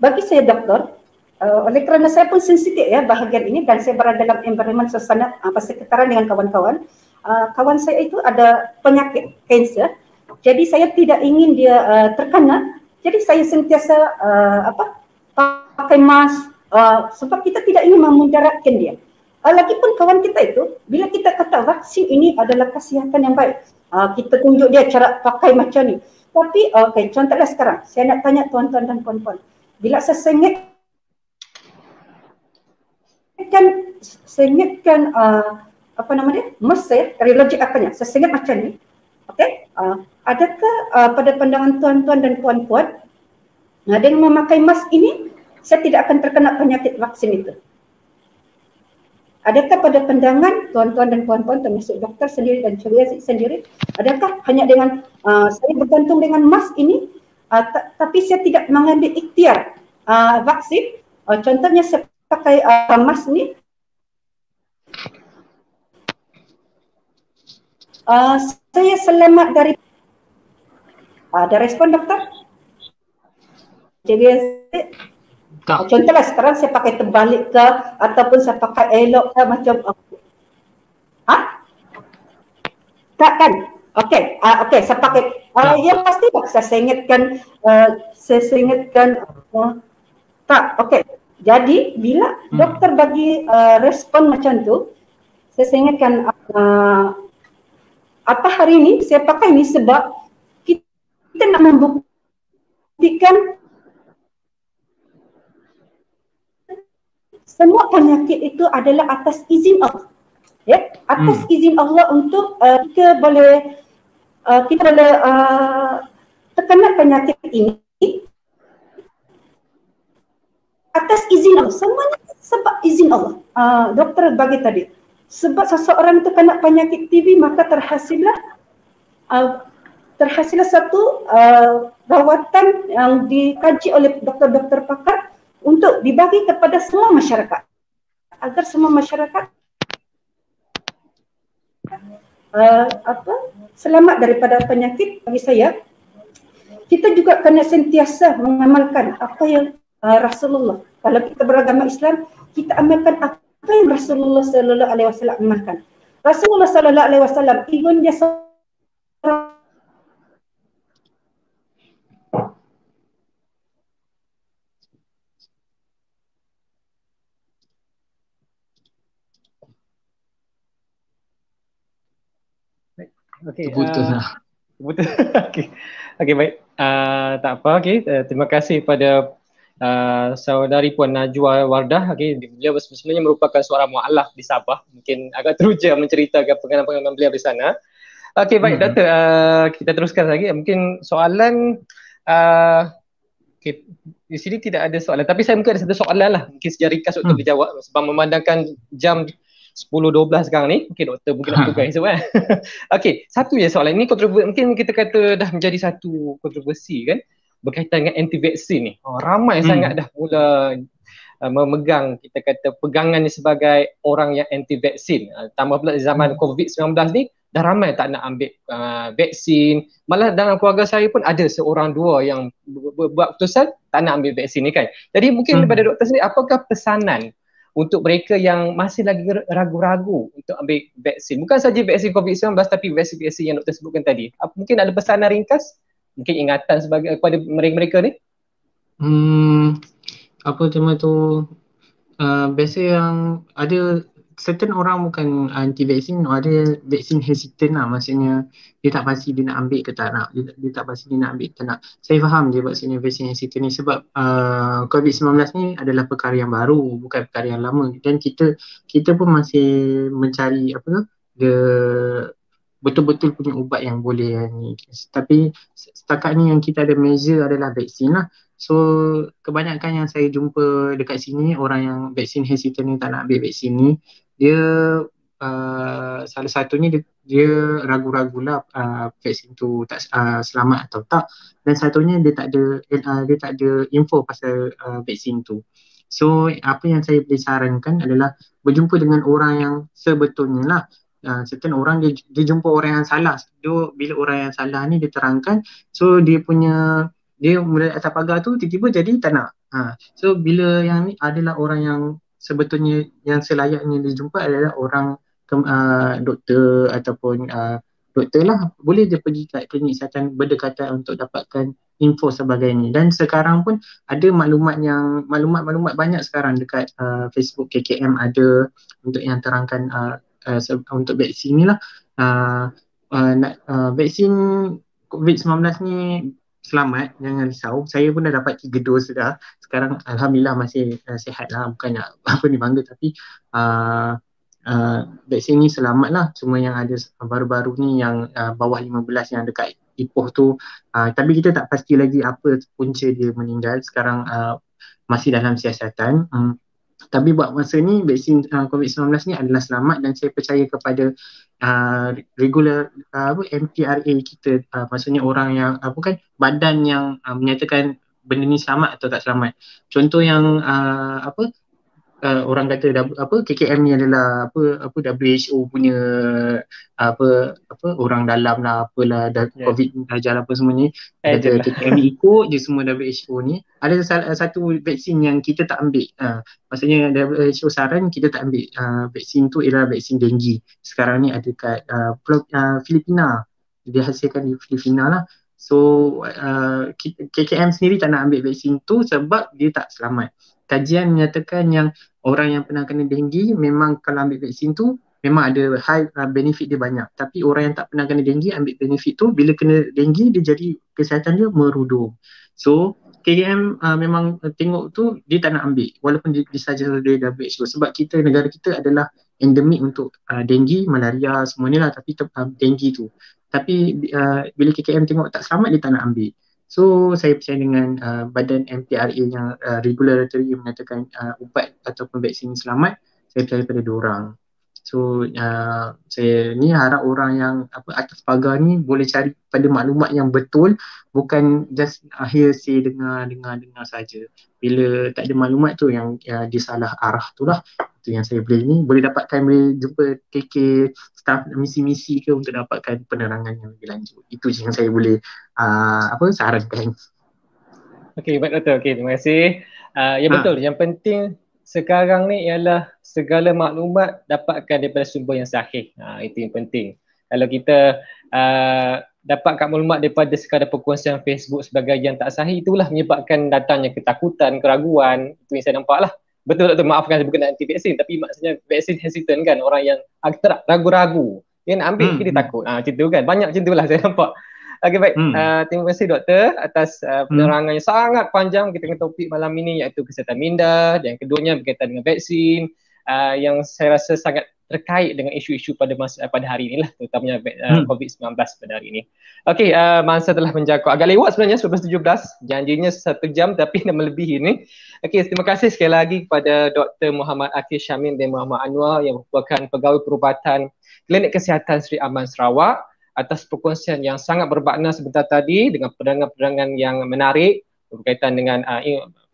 Bagi saya doktor, uh, oleh kerana saya pun sensitif ya bahagian ini dan saya berada dalam environment suasana uh, persekitaran dengan kawan-kawan, uh, kawan saya itu ada penyakit kanser. Jadi saya tidak ingin dia uh, terkena. Jadi saya sentiasa uh, apa pakai mask uh, sebab kita tidak ingin memudaratkan dia. Uh, lagipun kawan kita itu bila kita kata vaksin ini adalah kesihatan yang baik. Uh, kita tunjuk dia cara pakai macam ni. Tapi okay, contohnya sekarang saya nak tanya tuan-tuan dan puan-puan. Bila saya sengit kan sengitkan uh, apa nama dia? Mesir, dari logik apanya? Ingat macam ni. Okey. Uh, adakah uh, pada pandangan tuan-tuan dan puan-puan uh, dengan memakai mask ini saya tidak akan terkena penyakit vaksin itu? Adakah pada pandangan tuan-tuan dan puan-puan termasuk doktor sendiri dan cikgu sendiri, adakah hanya dengan uh, saya bergantung dengan mask ini? Uh, tapi saya tidak mengambil ikhtiar uh, vaksin, uh, contohnya saya pakai uh, mask ni. Uh, saya selamat dari uh, ada respon doktor? Jadi tak. Uh, contohlah sekarang saya pakai terbalik ke ataupun saya pakai elok ke macam apa? Ha? Tak kan? Okey, uh, okey saya pakai uh, yang pasti tak saya ingatkan uh, saya ingatkan uh, tak okey. Jadi bila hmm. doktor bagi uh, respon macam tu saya ingatkan uh, apa hari ini saya pakai ini sebab kita nak membuktikan semua penyakit itu adalah atas izin Allah. Ya, atas hmm. izin Allah untuk uh, kita boleh uh, kita boleh uh, terkena penyakit ini atas izin Allah. Semuanya sebab izin Allah. Uh, doktor bagi tadi sebab seseorang itu kena penyakit TB maka terhasillah uh, terhasillah satu uh, rawatan yang dikaji oleh doktor-doktor pakar untuk dibagi kepada semua masyarakat. Agar semua masyarakat uh, apa selamat daripada penyakit bagi saya. Kita juga kena sentiasa mengamalkan apa yang uh, Rasulullah. Kalau kita beragama Islam kita amalkan apa yang Rasulullah sallallahu alaihi wasallam amalkan? Rasulullah sallallahu alaihi wasallam even dia Okay. Terputus uh, lah. Terputus. okay. okay, baik. Uh, tak apa, okay. Uh, terima kasih pada uh, saudari Puan Najwa Wardah. Okay. Beliau sebenarnya merupakan seorang mu'alaf di Sabah. Mungkin agak teruja menceritakan pengalaman-pengalaman beliau di sana. Okay, baik. Hmm. Doktor, uh, kita teruskan lagi. Mungkin soalan... Uh, okay. Di sini tidak ada soalan. Tapi saya mungkin ada satu soalan lah. Mungkin sejarah ringkas untuk hmm. dijawab. Sebab memandangkan jam 10-12 sekarang ni. Mungkin doktor mungkin nak tukar esok kan okay satu je soalan. Ni kontroversi mungkin kita kata dah menjadi satu kontroversi kan? Berkaitan dengan anti vaksin ni. Oh, ramai hmm. sangat dah mula uh, memegang kita kata pegangan ni sebagai orang yang anti vaksin uh, tambah pula zaman hmm. covid-19 ni dah ramai tak nak ambil uh, vaksin. Malah dalam keluarga saya pun ada seorang dua yang buat keputusan tak nak ambil vaksin ni kan? Jadi mungkin hmm. daripada doktor sendiri apakah pesanan untuk mereka yang masih lagi ragu-ragu untuk ambil vaksin. Bukan saja vaksin COVID-19 tapi vaksin-vaksin yang doktor sebutkan tadi. Mungkin ada pesanan ringkas? Mungkin ingatan sebagai kepada mereka-mereka ni? Hmm, apa tema tu? Uh, biasa yang ada certain orang bukan anti vaksin ada vaksin hesitant lah. Maksudnya dia tak pasti dia nak ambil ke tak nak dia, dia tak pasti dia nak ambil ke tak nak. Saya faham dia maksudnya vaksin hesitant ni sebab uh, COVID-19 ni adalah perkara yang baru bukan perkara yang lama. Dan kita kita pun masih mencari apa the betul-betul punya ubat yang boleh ni. Tapi setakat ni yang kita ada measure adalah vaksin lah. So kebanyakan yang saya jumpa dekat sini orang yang vaksin hesitant ni tak nak ambil vaksin ni dia uh, salah satunya dia, dia ragu-ragu lah uh, vaksin tu tak uh, selamat atau tak dan satunya dia tak ada uh, dia tak ada info pasal uh, vaksin tu. So apa yang saya boleh sarankan adalah berjumpa dengan orang yang sebetulnya lah uh, certain orang dia, dia jumpa orang yang salah. Dia, bila orang yang salah ni dia terangkan so dia punya dia mulai atas pagar tu tiba-tiba jadi tak nak. Ha. So bila yang ni adalah orang yang sebetulnya yang selayaknya dijumpa adalah orang ke, uh, doktor ataupun uh, doktor lah. Boleh dia pergi kat klinik kesihatan berdekatan untuk dapatkan info sebagainya. Dan sekarang pun ada maklumat yang maklumat-maklumat banyak sekarang dekat uh, Facebook KKM ada untuk yang terangkan uh, uh, untuk vaksin ni lah. Uh, uh, uh, vaksin COVID-19 ni selamat jangan risau. Saya pun dah dapat tiga dos dah. Sekarang alhamdulillah masih uh, sihat lah. Bukan nak apa ni bangga. Tapi uh, uh, vaksin ni selamat lah. Cuma yang ada baru-baru ni yang uh, bawah 15 yang dekat Ipoh tu uh, tapi kita tak pasti lagi apa punca dia meninggal. Sekarang uh, masih dalam siasatan. Um, tapi buat masa ni vaksin uh, COVID-19 ni adalah selamat dan saya percaya kepada uh, regular uh, apa MPRA kita uh, maksudnya orang yang apa kan badan yang uh, menyatakan benda ni selamat atau tak selamat. Contoh yang uh, apa uh, orang kata apa KKM ni adalah apa apa WHO punya apa apa orang dalam lah apalah dah yeah. covid ajar apa semua ni. Kata KKM ni ikut je semua WHO ni. Ada satu vaksin yang kita tak ambil. Uh, maksudnya WHO saran kita tak ambil. Uh, vaksin tu ialah vaksin denggi sekarang ni ada kat uh, uh, Filipina. Dia hasilkan di Filipina lah. So uh, KKM sendiri tak nak ambil vaksin tu sebab dia tak selamat. Kajian menyatakan yang orang yang pernah kena denggi memang kalau ambil vaksin tu memang ada high uh, benefit dia banyak. Tapi orang yang tak pernah kena denggi ambil benefit tu bila kena denggi dia jadi kesihatan dia merudum. So KKM uh, memang tengok tu dia tak nak ambil walaupun dia disaja oleh WHO sebab kita negara kita adalah endemik untuk uh, denggi, malaria semua ni lah tapi uh, denggi tu tapi uh, bila KKM tengok tak selamat dia tak nak ambil so saya percaya dengan uh, badan MPRA yang uh, regulatory yang menyatakan uh, ubat ataupun vaksin selamat saya percaya pada dua orang So uh, saya ni harap orang yang apa atas pagar ni boleh cari pada maklumat yang betul bukan just uh, hearsay dengar dengar dengar saja. Bila tak ada maklumat tu yang uh, disalah arah tu lah. Itu yang saya boleh ni boleh dapatkan boleh jumpa KK staff misi-misi ke untuk dapatkan penerangan yang lebih lanjut. Itu je yang saya boleh uh, apa sarankan. Okey, baik doktor. Okey, terima kasih. Uh, ya betul. Ha. Yang penting sekarang ni ialah segala maklumat dapatkan daripada sumber yang sahih. Ha, itu yang penting. Kalau kita uh, dapatkan maklumat daripada sekadar perkongsian Facebook sebagai yang tak sahih, itulah menyebabkan datangnya ketakutan, keraguan. Itu yang saya nampak lah. Betul tak maafkan saya bukan anti vaksin tapi maksudnya vaksin hesitant kan orang yang agak ragu-ragu Dia nak ambil, hmm. dia takut. Ah, macam tu kan. Banyak macam tu lah saya nampak. Okey baik. Hmm. Uh, terima kasih doktor atas uh, penerangan hmm. yang sangat panjang kita dengan topik malam ini iaitu kesihatan minda dan keduanya berkaitan dengan vaksin uh, yang saya rasa sangat terkait dengan isu-isu pada masa pada hari ini lah terutamanya uh, hmm. COVID-19 pada hari ini. Okey, uh, masa telah menjangkau agak lewat sebenarnya 11.17 janjinya satu jam tapi dah melebihi ini. Okey, terima kasih sekali lagi kepada Dr. Muhammad Akif Syamin dan Muhammad Anwar yang merupakan pegawai perubatan Klinik Kesihatan Sri Aman Sarawak atas perkongsian yang sangat bermakna sebentar tadi dengan penerangan-penerangan yang menarik berkaitan dengan uh,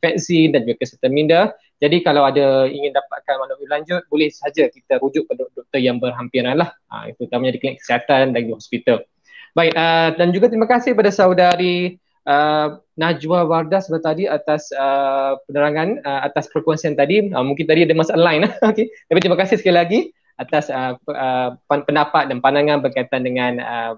vaksin dan juga kesihatan minda. Jadi kalau ada ingin dapatkan maklumat lanjut, boleh saja kita rujuk pada doktor yang berhampiran lah. Uh, terutamanya di klinik kesihatan dan di hospital. Baik, uh, dan juga terima kasih kepada saudari uh, Najwa Wardah sebentar tadi atas uh, penerangan, uh, atas perkongsian tadi. Uh, mungkin tadi ada masalah lain. okay. Tapi terima kasih sekali lagi atas uh, uh, pendapat dan pandangan berkaitan dengan uh,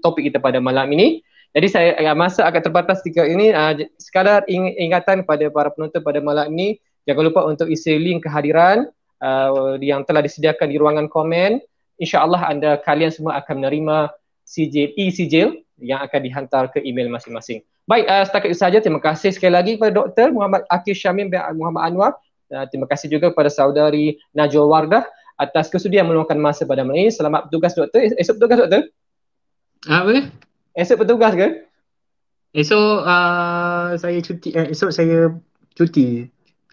topik kita pada malam ini. Jadi saya uh, masa agak terbatas ketika ini uh, sekadar ing- ingatan kepada para penonton pada malam ini jangan lupa untuk isi link kehadiran uh, yang telah disediakan di ruangan komen. InsyaAllah anda kalian semua akan menerima sijil, e-sijil yang akan dihantar ke email masing-masing. Baik, uh, setakat itu saja. Terima kasih sekali lagi kepada Dr. Muhammad Akif Syamim bin Muhammad Anwar. Uh, terima kasih juga kepada saudari Najwa Wardah atas kesudian meluangkan masa pada malam ini. Selamat bertugas doktor. Esok bertugas doktor? Apa? Esok bertugas ke? Esok uh, saya cuti. Eh, esok saya cuti.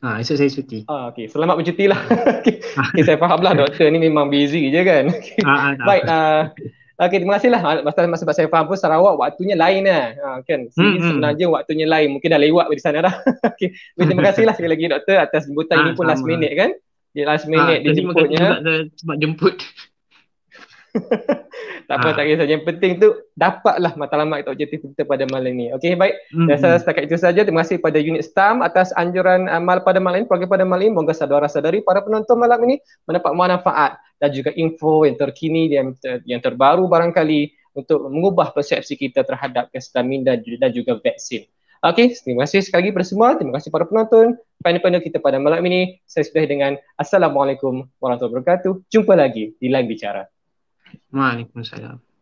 Ha, esok saya cuti. Ah, okay. Selamat bercuti lah. okay. okay, saya faham lah doktor ni memang busy je kan. Okay. Ha, ha, Baik. Uh, okay, terima kasih lah. Masa, masa saya faham pun Sarawak waktunya lain lah. Ha, kan? Hmm, hmm. sebenarnya waktunya lain. Mungkin dah lewat di sana dah. okay. Terima kasih lah sekali lagi doktor atas jemputan ha, ini pun sama. last minute kan di last minute ha, dia jemputnya. Sebab jemput. tak apa, ha. tak kisah. Yang penting tu dapatlah matlamat atau objektif kita pada malam ini. Okey, baik. Mm-hmm. Dan setakat itu saja. Terima kasih pada unit STAM atas anjuran amal pada malam ini. Program pada malam ini. Moga saudara-saudari para penonton malam ini mendapat manfaat dan juga info yang terkini yang, yang terbaru barangkali untuk mengubah persepsi kita terhadap kesihatan minda dan juga vaksin. Okey, terima kasih sekali lagi kepada semua. Terima kasih para penonton. Panel-panel kita pada malam ini. Saya sudah dengan Assalamualaikum warahmatullahi wabarakatuh. Jumpa lagi di Lain Bicara. Waalaikumsalam.